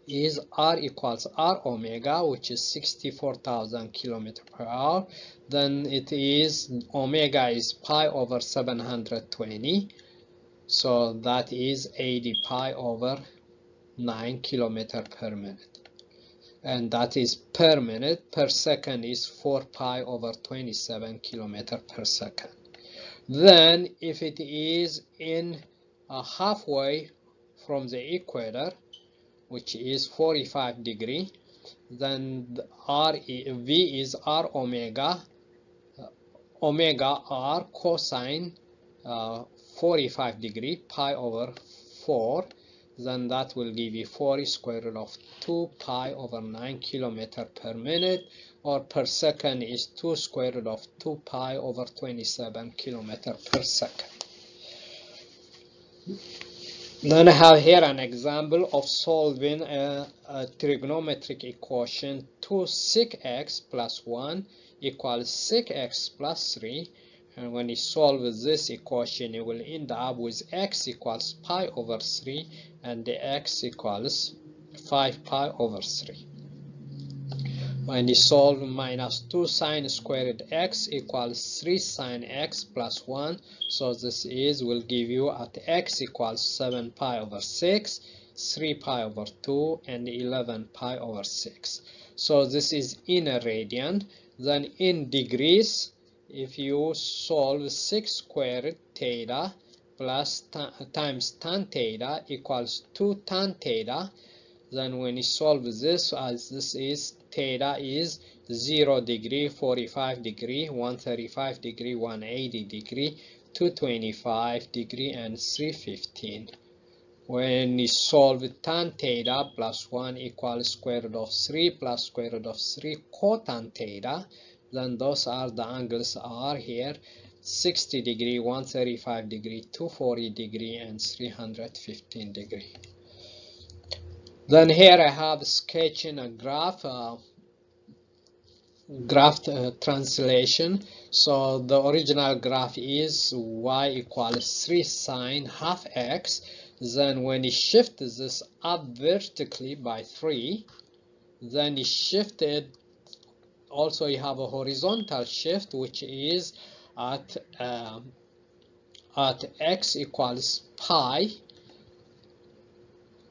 is r equals r omega which is 64,000 kilometer per hour. Then it is omega is pi over 720 so that is 80 pi over 9 kilometer per minute and that is per minute per second is 4 pi over 27 kilometer per second. Then if it is in a halfway from the equator which is 45 degree then r v is r omega uh, omega r cosine uh, 45 degree pi over 4 then that will give you 40 square root of 2 pi over 9 kilometer per minute or per second is 2 square root of 2 pi over 27 kilometer per second. Then I have here an example of solving a, a trigonometric equation 2 sec x plus 1 equals sec x plus 3 and when you solve this equation you will end up with x equals pi over 3 and the x equals 5 pi over 3 when you solve minus 2 sine squared x equals 3 sine x plus 1 so this is will give you at x equals 7 pi over 6 3 pi over 2 and 11 pi over 6 so this is in a radian. Then in degrees if you solve 6 squared theta plus times tan theta equals 2 tan theta then when you solve this as this is theta is 0 degree 45 degree 135 degree 180 degree 225 degree and 315 when you solve tan theta plus 1 equals square root of 3 plus square root of 3 cotan theta then those are the angles are here 60 degree 135 degree 240 degree and 315 degree. Then here I have sketching a graph uh, graph uh, translation. So the original graph is y equals 3 sine half x. Then when you shift this up vertically by 3 then you shift it. Also you have a horizontal shift which is at um, at x equals pi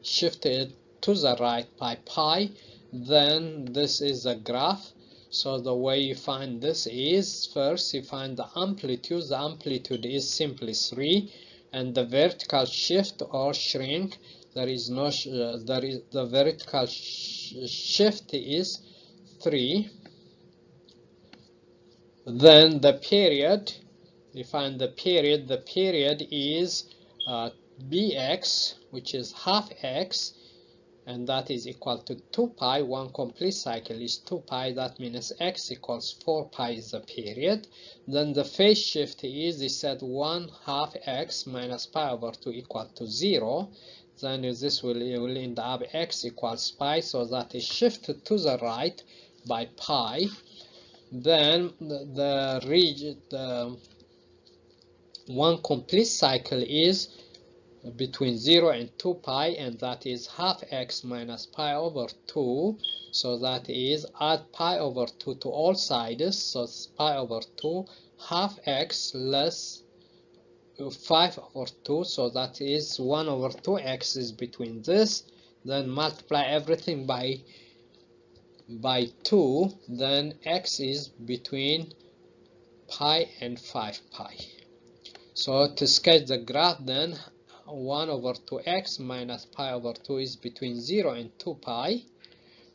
shifted to the right by pi then this is the graph. So the way you find this is first you find the amplitude. The amplitude is simply 3 and the vertical shift or shrink there is no uh, there is the vertical sh shift is 3 then the period find the period the period is uh, bx which is half x and that is equal to 2 pi one complete cycle is 2 pi that means x equals 4 pi is the period. Then the phase shift is they said 1 half x minus pi over 2 equal to 0 then this will, will end up x equals pi so that is shifted to the right by pi then the, the the one complete cycle is between 0 and 2 pi and that is half x minus pi over 2 so that is add pi over 2 to all sides. So pi over 2 half x less 5 over 2 so that is 1 over 2x is between this. Then multiply everything by by 2 then x is between pi and 5 pi. So to sketch the graph then 1 over 2x minus pi over 2 is between 0 and 2 pi.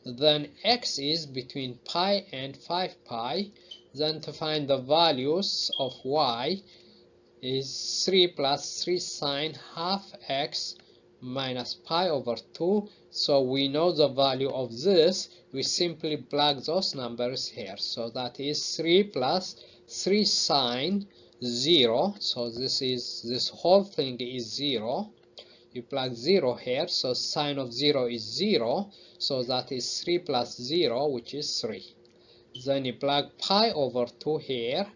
Then x is between pi and 5 pi. Then to find the values of y is 3 plus 3 sine half x minus pi over 2 so we know the value of this we simply plug those numbers here. So that is 3 plus 3 sine 0 so this is this whole thing is 0 you plug 0 here so sine of 0 is 0 so that is 3 plus 0 which is 3 then you plug pi over 2 here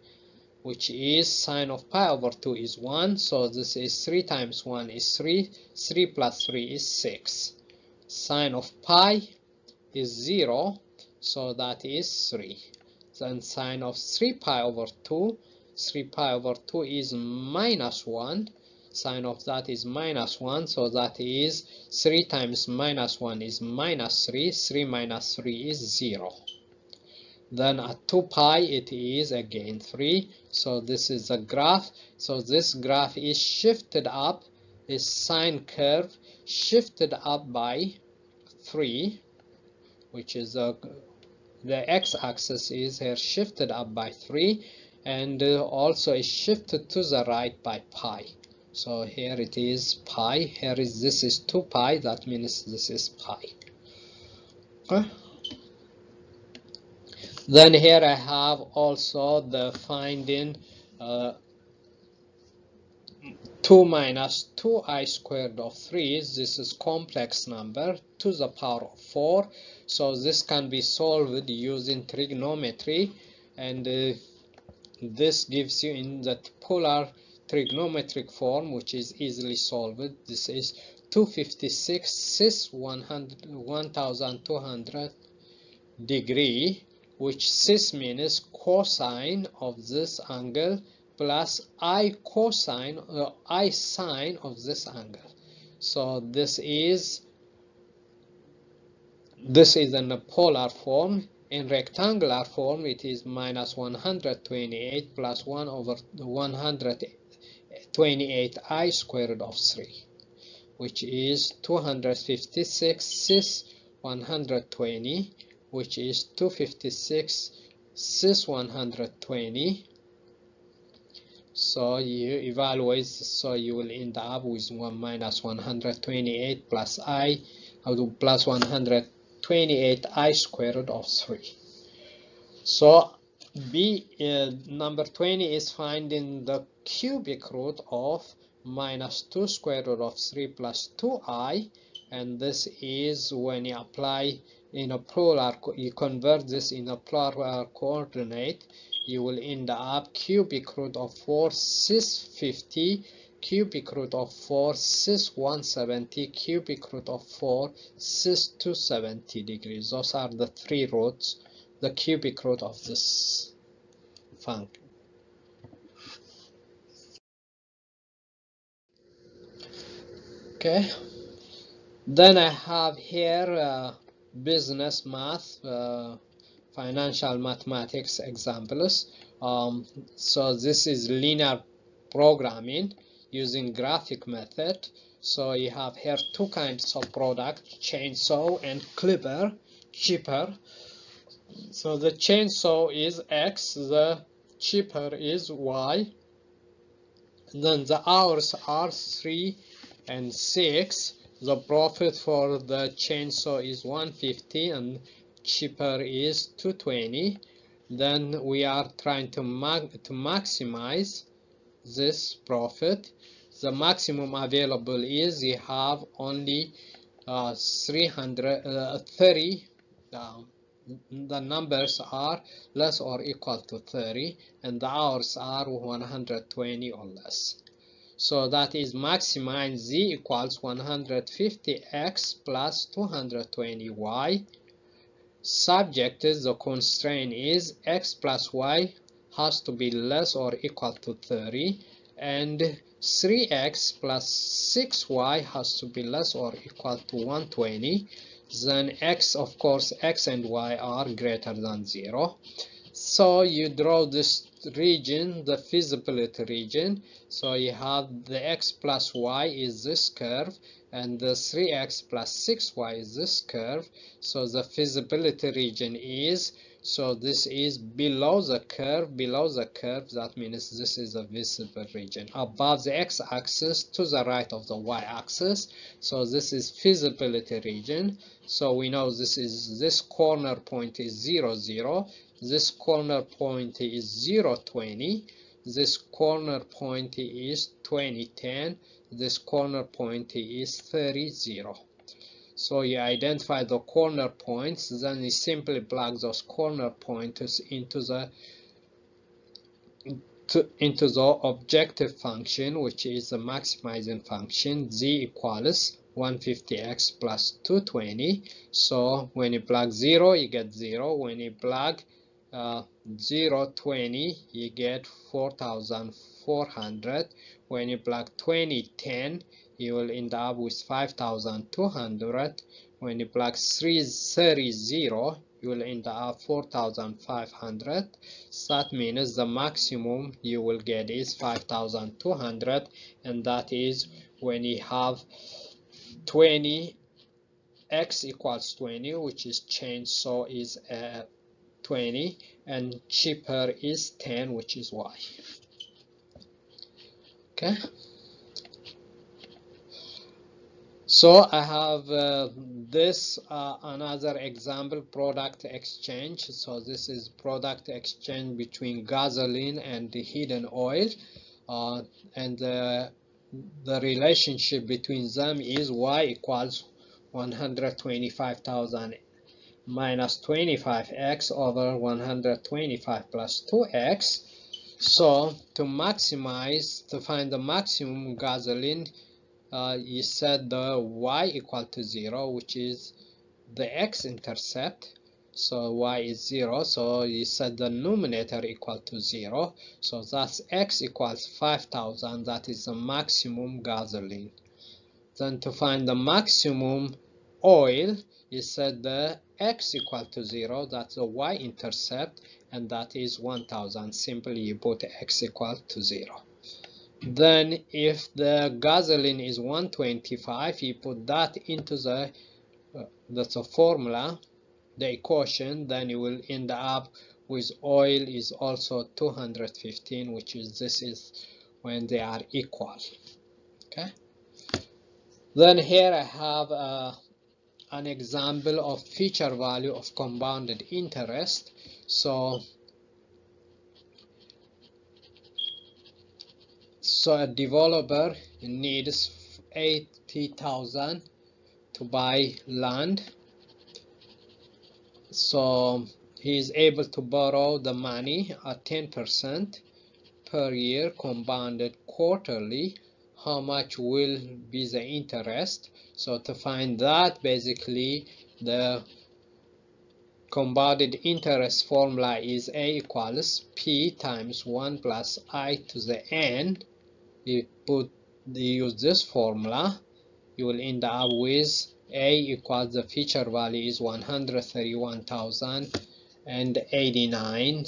which is sine of pi over 2 is 1 so this is 3 times 1 is 3 3 plus 3 is 6 sine of pi is 0 so that is 3 then sine of 3 pi over 2 3 pi over 2 is minus 1 sine of that is minus 1 so that is 3 times minus 1 is minus 3 3 minus 3 is 0 then at 2 pi it is again 3 so this is a graph. So this graph is shifted up. Is sine curve shifted up by 3 which is a the x-axis is here shifted up by 3 and uh, also is shifted to the right by pi. So here it is pi. Here is this is 2 pi. That means this is pi. Okay then here I have also the finding uh, 2 minus 2i squared of 3 this is complex number. To the power of 4 so this can be solved using trigonometry and uh, this gives you in the polar trigonometric form which is easily solved. This is 256 cis 100 1200 degree which cis means cosine of this angle plus i cosine uh, i sine of this angle. So this is this is in a polar form. In rectangular form it is minus 128 plus 1 over 128 i squared of 3 which is 256 cis 120 which is 256 cis 120 so you evaluate so you will end up with 1 minus 128 plus i uh, plus 128 i squared of 3 so b uh, number 20 is finding the cubic root of minus 2 square root of 3 plus 2i and this is when you apply in a polar you convert this in a polar coordinate you will end up cubic root of 4 cis 50 cubic root of 4 cis 170 cubic root of 4 cis 270 degrees. Those are the three roots the cubic root of this function okay. Then I have here uh, business math uh, financial mathematics examples. Um, so this is linear programming using graphic method. So you have here two kinds of product chainsaw and clipper chipper so the chainsaw is x the chipper is y. Then the hours are 3 and 6 the profit for the chainsaw is 150 and chipper is 220 then we are trying to to maximize this profit the maximum available is you have only uh, 330 uh, the numbers are less or equal to 30 and the hours are 120 or less. So that is maximize z equals 150x plus 220y subject the constraint is x plus y has to be less or equal to 30 and 3x plus 6y has to be less or equal to 120 then x of course x and y are greater than 0 so you draw this region the feasibility region. So you have the x plus y is this curve and the 3x plus 6y is this curve. So the feasibility region is so this is below the curve below the curve that means this is a feasible region. Above the x-axis to the right of the y-axis. So this is feasibility region. So we know this is this corner point is 0 0 this corner point is 0 20 this corner point is 2010 this corner point is 30 0 so you identify the corner points, then you simply plug those corner points into the to, into the objective function, which is the maximizing function, z equals 150x plus 220. So when you plug 0, you get 0. When you plug uh, 0, 20, you get 4,400. When you plug 20, 10, you will end up with 5200 when you plug 330 you will end up 4500 so that means the maximum you will get is 5200 and that is when you have 20 x equals 20 which is changed so is uh, 20 and chipper is 10 which is y. Okay so I have uh, this uh, another example product exchange. So this is product exchange between gasoline and the heating oil. Uh, and the relationship between them is y equals 125,000 minus 25x over 125 plus 2x so to maximize to find the maximum gasoline uh, you set the y equal to 0 which is the x-intercept so y is 0 so you set the numerator equal to 0 so that's x equals 5000 that is the maximum gasoline. Then to find the maximum oil you set the x equal to 0 that's the y-intercept and that is 1000 simply you put x equal to 0 then if the gasoline is 125 you put that into the uh, that's a formula the equation then you will end up with oil is also 215 which is this is when they are equal. Okay? Then here I have uh, an example of future value of compounded interest. So so a developer needs 80,000 to buy land. So he is able to borrow the money at 10% per year compounded quarterly. How much will be the interest? So to find that basically the compounded interest formula is a equals p times 1 plus i to the n you put you use this formula you will end up with a equals the future value is 131,089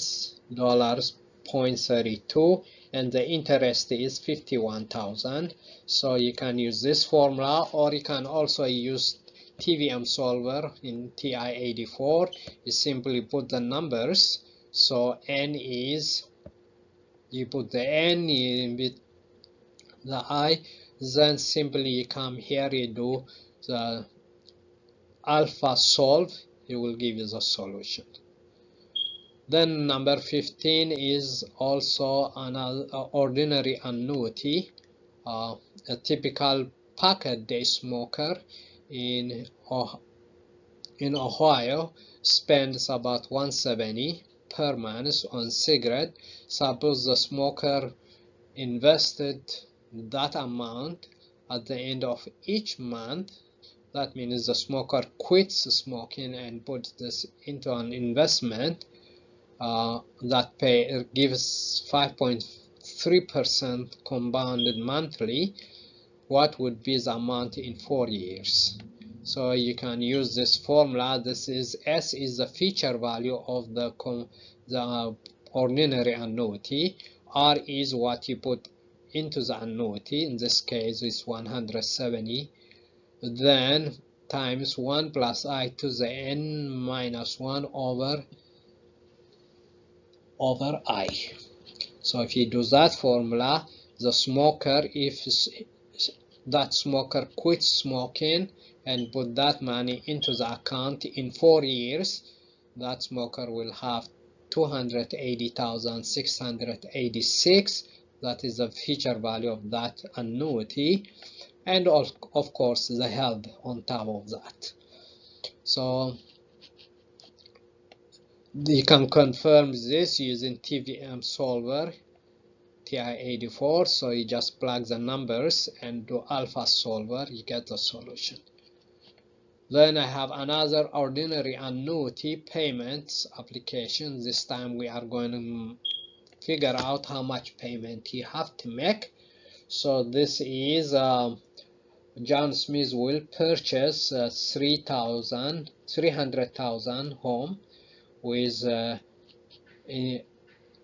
dollars 0.32 and the interest is 51,000 so you can use this formula or you can also use TVM solver in TI-84 you simply put the numbers. So n is you put the n in the i then simply you come here you do the alpha solve it will give you the solution. Then number 15 is also an ordinary annuity uh, a typical packet day smoker in in Ohio spends about 170 per month on cigarette. Suppose the smoker invested that amount at the end of each month that means the smoker quits smoking and puts this into an investment uh, that pay gives 5.3 percent compounded monthly what would be the amount in four years? So you can use this formula. This is s is the future value of the the ordinary annuity. R is what you put into the annuity in this case is 170 then times 1 plus i to the n minus 1 over over i. So if you do that formula the smoker if that smoker quits smoking and put that money into the account in four years that smoker will have 280,686 that is the future value of that annuity and of, of course the health on top of that. So you can confirm this using TVM solver TI-84 so you just plug the numbers and do alpha solver you get the solution. Then I have another ordinary annuity payments application. This time we are going to figure out how much payment you have to make. So this is um, John Smith will purchase uh, 3,000 300,000 home with uh, a,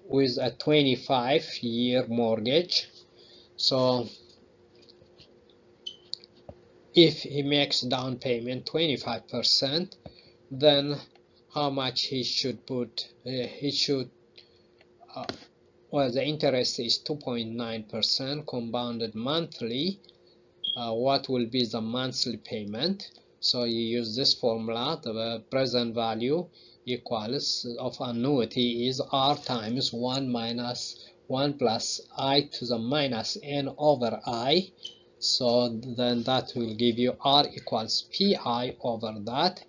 with a 25 year mortgage. So if he makes down payment 25 percent then how much he should put uh, he should uh, well the interest is 2.9 percent compounded monthly. Uh, what will be the monthly payment? So you use this formula the present value equals of annuity is r times 1 minus 1 plus i to the minus n over i. So then that will give you r equals pi over that.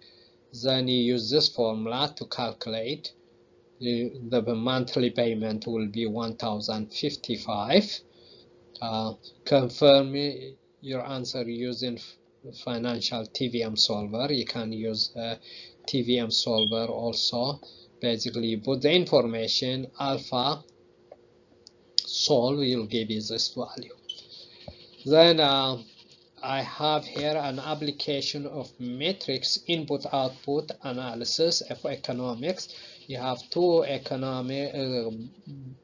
Then you use this formula to calculate the, monthly payment will be 1055 uh, confirm your answer using financial TVM solver. You can use uh, TVM solver also. Basically put the information alpha solve will give you this value. Then uh, I have here an application of matrix input output analysis of economics you have two economic uh,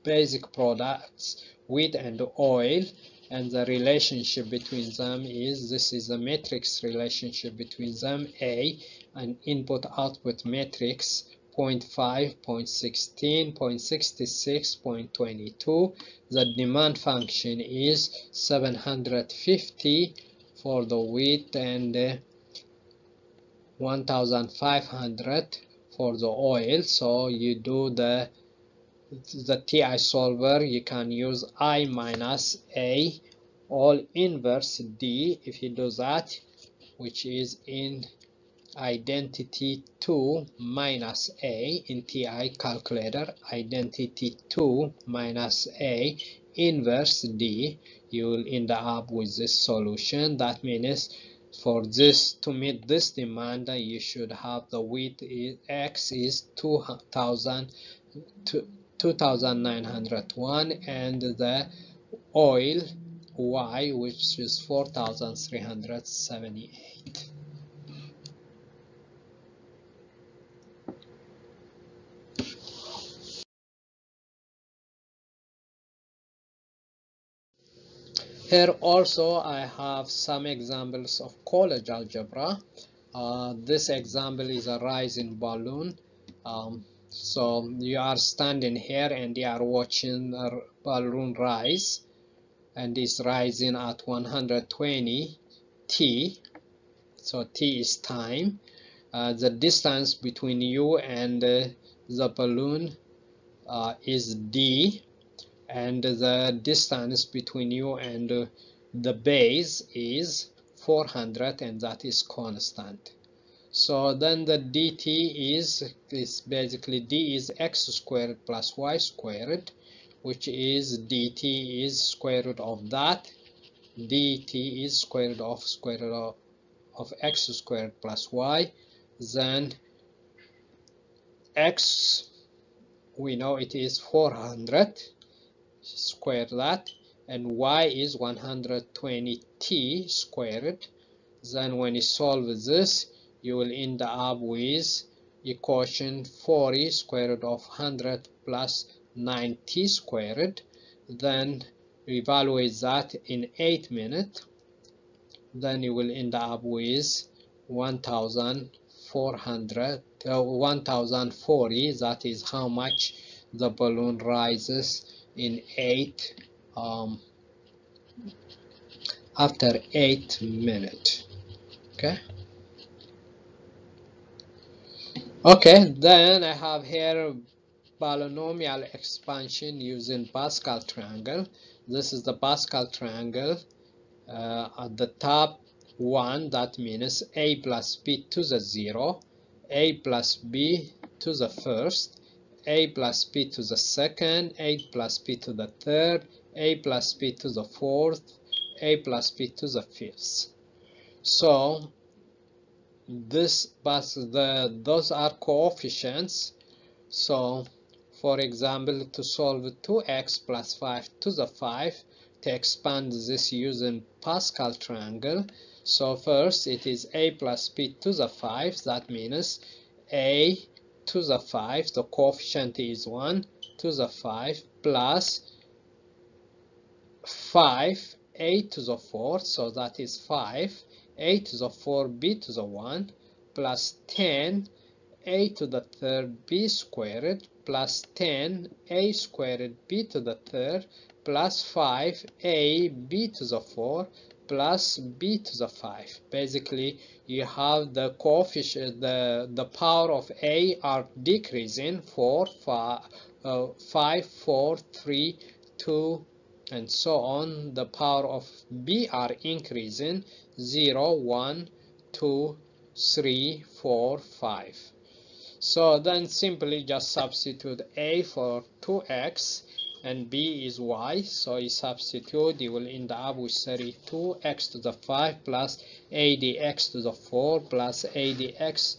basic products wheat and oil and the relationship between them is this is the matrix relationship between them a an input output matrix 0.5 0.16 0.66 0.22 the demand function is 750 for the wheat and uh, 1500 for the oil. So you do the the TI solver. You can use I minus A all inverse D if you do that which is in identity 2 minus A in TI calculator. Identity 2 minus A inverse D. You will end up with this solution. That means for this to meet this demand you should have the wheat is, X is 2000 2901 and the oil Y which is 4378 Here also I have some examples of college algebra. Uh, this example is a rising balloon. Um, so you are standing here and you are watching a balloon rise and it's rising at 120 t. So t is time. Uh, the distance between you and uh, the balloon uh, is d and the distance between you and uh, the base is 400 and that is constant. So then the dt is is basically d is x squared plus y squared which is dt is square root of that dt is square root of square root of, of x squared plus y then x we know it is 400 square that and y is 120t squared. Then when you solve this you will end up with equation 40 square root of 100 plus 90 squared. Then evaluate that in 8 minutes. Then you will end up with 1400 uh, 1040 that is how much the balloon rises in 8 um, after 8 minutes. Okay? Okay then I have here polynomial expansion using Pascal triangle. This is the Pascal triangle uh, at the top one that means a plus b to the 0 a plus b to the first a plus b to the second a plus b to the third a plus b to the fourth a plus b to the fifth. So this but the those are coefficients. So for example to solve 2x plus 5 to the 5 to expand this using Pascal triangle. So first it is a plus b to the 5 that means a to the 5 the coefficient is 1 to the 5 plus 5 a to the 4 so that is 5 a to the 4 b to the 1 plus 10 a to the third b squared plus 10 a squared b to the third plus 5 a b to the 4 plus b to the 5 basically you have the coefficient the the power of a are decreasing 4 5 uh, 5 4 3 2 and so on. The power of b are increasing 0 1 2 3 4 5 so then simply just substitute a for 2x and b is y so you substitute you will end up with 32 x to the 5 plus a dx to the 4 plus a dx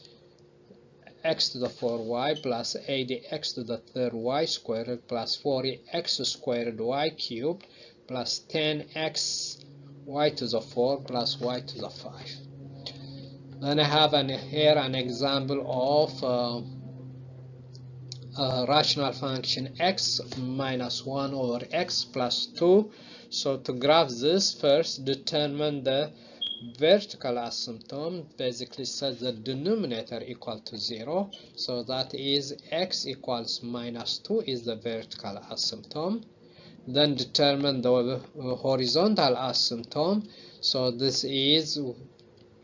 x to the 4y plus a dx to the third y squared plus 40x squared y cubed plus 10x y to the 4 plus y to the 5 then I have an, here an example of uh, a rational function x minus 1 over x plus 2 so to graph this first determine the vertical asymptote basically set the denominator equal to 0 so that is x equals minus 2 is the vertical asymptote then determine the uh, horizontal asymptote so this is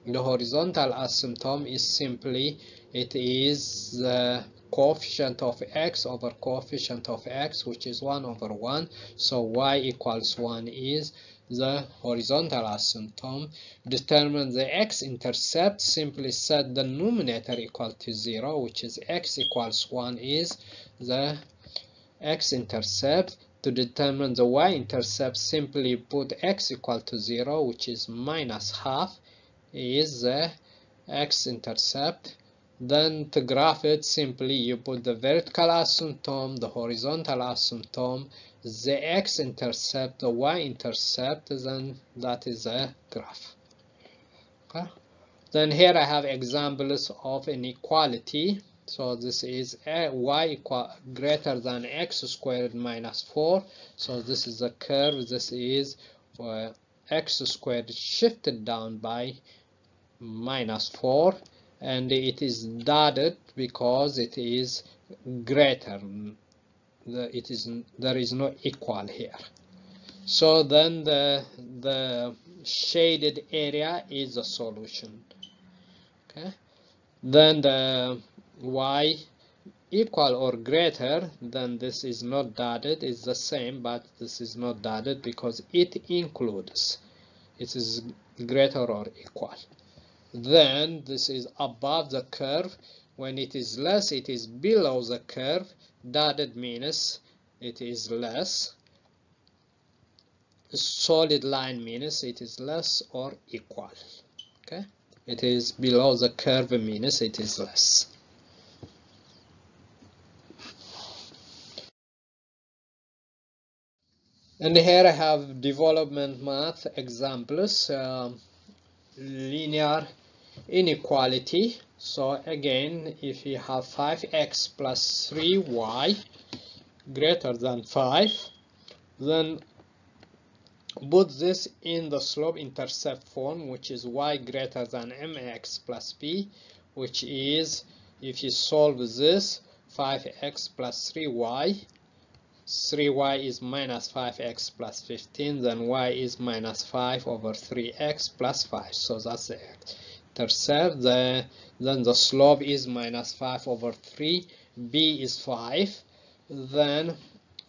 the horizontal asymptote is simply it is the coefficient of x over coefficient of x which is 1 over 1 so y equals 1 is the horizontal asymptote determine the x-intercept simply set the numerator equal to 0 which is x equals 1 is the x-intercept to determine the y-intercept simply put x equal to 0 which is minus half is the x-intercept then to graph it simply you put the vertical asymptote the horizontal asymptote the x-intercept the y-intercept then that is a graph. Okay? Then here I have examples of inequality. So this is a y equal greater than x squared minus 4 so this is a curve. This is uh, x squared shifted down by minus 4 and it is dotted because it is greater. It is there is no equal here. So then the the shaded area is the solution. Okay? Then the y equal or greater then this is not dotted it's the same but this is not dotted because it includes. It is greater or equal then this is above the curve. When it is less it is below the curve. Dotted means it is less. Solid line means it is less or equal. Okay? It is below the curve means it is less. And here I have development math examples um, linear inequality. So again if you have 5x plus 3y greater than 5 then put this in the slope intercept form which is y greater than mx plus b which is if you solve this 5x plus 3y 3y is minus 5x plus 15 then y is minus 5 over 3x plus 5 so that's the intercept the then the slope is minus 5 over 3 b is 5 then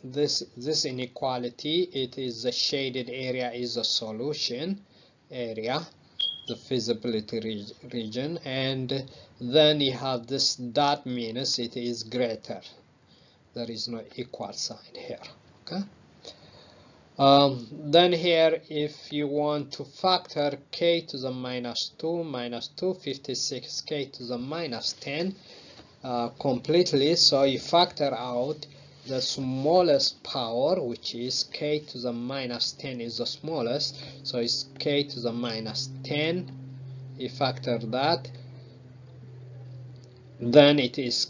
this this inequality it is the shaded area is the solution area the feasibility reg region. And then you have this dot minus, it is greater. There is no equal sign here okay um, then here if you want to factor k to the minus 2 minus 2 56 k to the minus 10 uh, completely. So you factor out the smallest power which is k to the minus 10 is the smallest. So it's k to the minus 10 you factor that. Then it is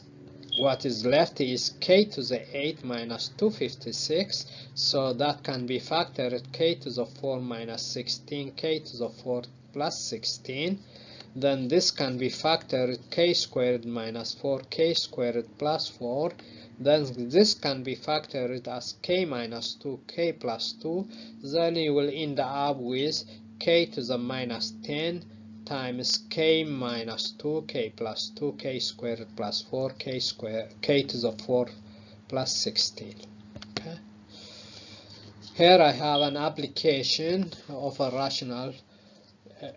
what is left is k to the 8 minus 256 so that can be factored k to the 4 minus 16 k to the 4 plus 16 then this can be factored k squared minus 4k squared plus 4 then this can be factored as k minus 2 k plus 2 then you will end up with k to the minus 10 times k minus 2 k plus 2 k squared plus 4 k squared k to the 4 plus 16 okay? Here I have an application of a rational uh,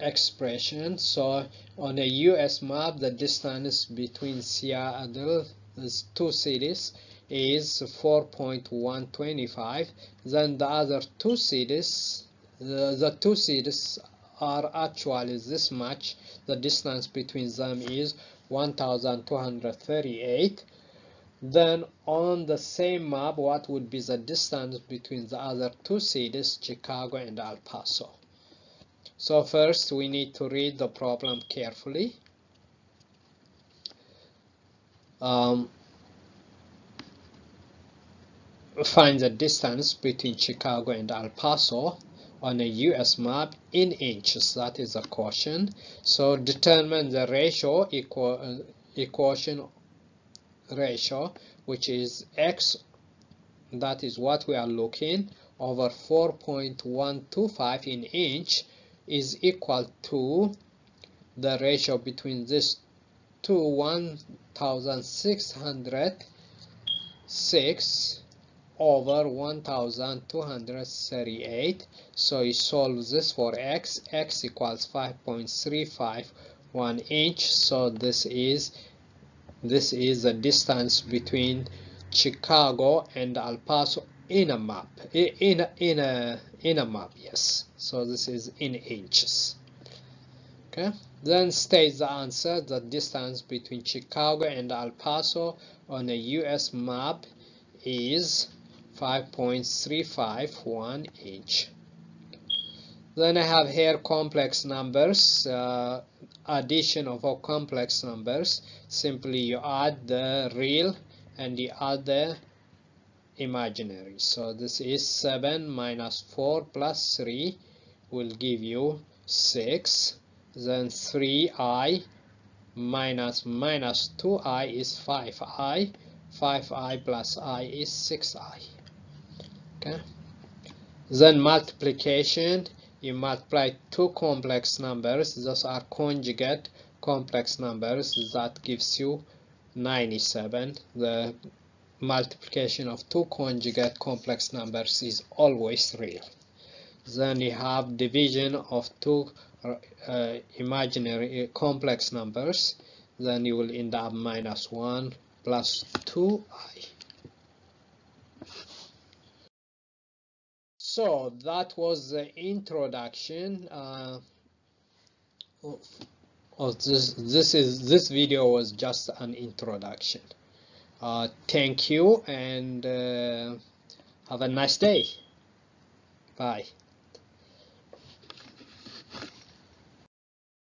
expression. So on a US map the distance between Seattle these two cities is 4.125 then the other two cities the, the two cities are actually this much. The distance between them is 1238 then on the same map what would be the distance between the other two cities Chicago and El Paso? So first we need to read the problem carefully. Um, find the distance between Chicago and El Paso on a US map in inches. That is a question so determine the ratio equal uh, equation ratio which is x. That is what we are looking. Over 4.125 in inch is equal to the ratio between this two 1606 over 1238 so you solve this for x. X equals 5.351 inch. So this is this is the distance between Chicago and El Paso in a map. In a, in a in a map yes. So this is in inches. Okay. Then states the answer the distance between Chicago and El Paso on a US map is 5.351 inch. Then I have here complex numbers uh, addition of all complex numbers. Simply you add the real and you add the imaginary. So this is 7 minus 4 plus 3 will give you 6 then 3i minus minus 2i is 5i 5i plus i is 6i okay. Then multiplication you multiply two complex numbers those are conjugate complex numbers that gives you 97 the multiplication of two conjugate complex numbers is always real. Then you have division of two uh, imaginary uh, complex numbers. Then you will end up minus 1 plus 2i so that was the introduction uh, of, of this this is this video was just an introduction. Uh, thank you and uh, have a nice day. Bye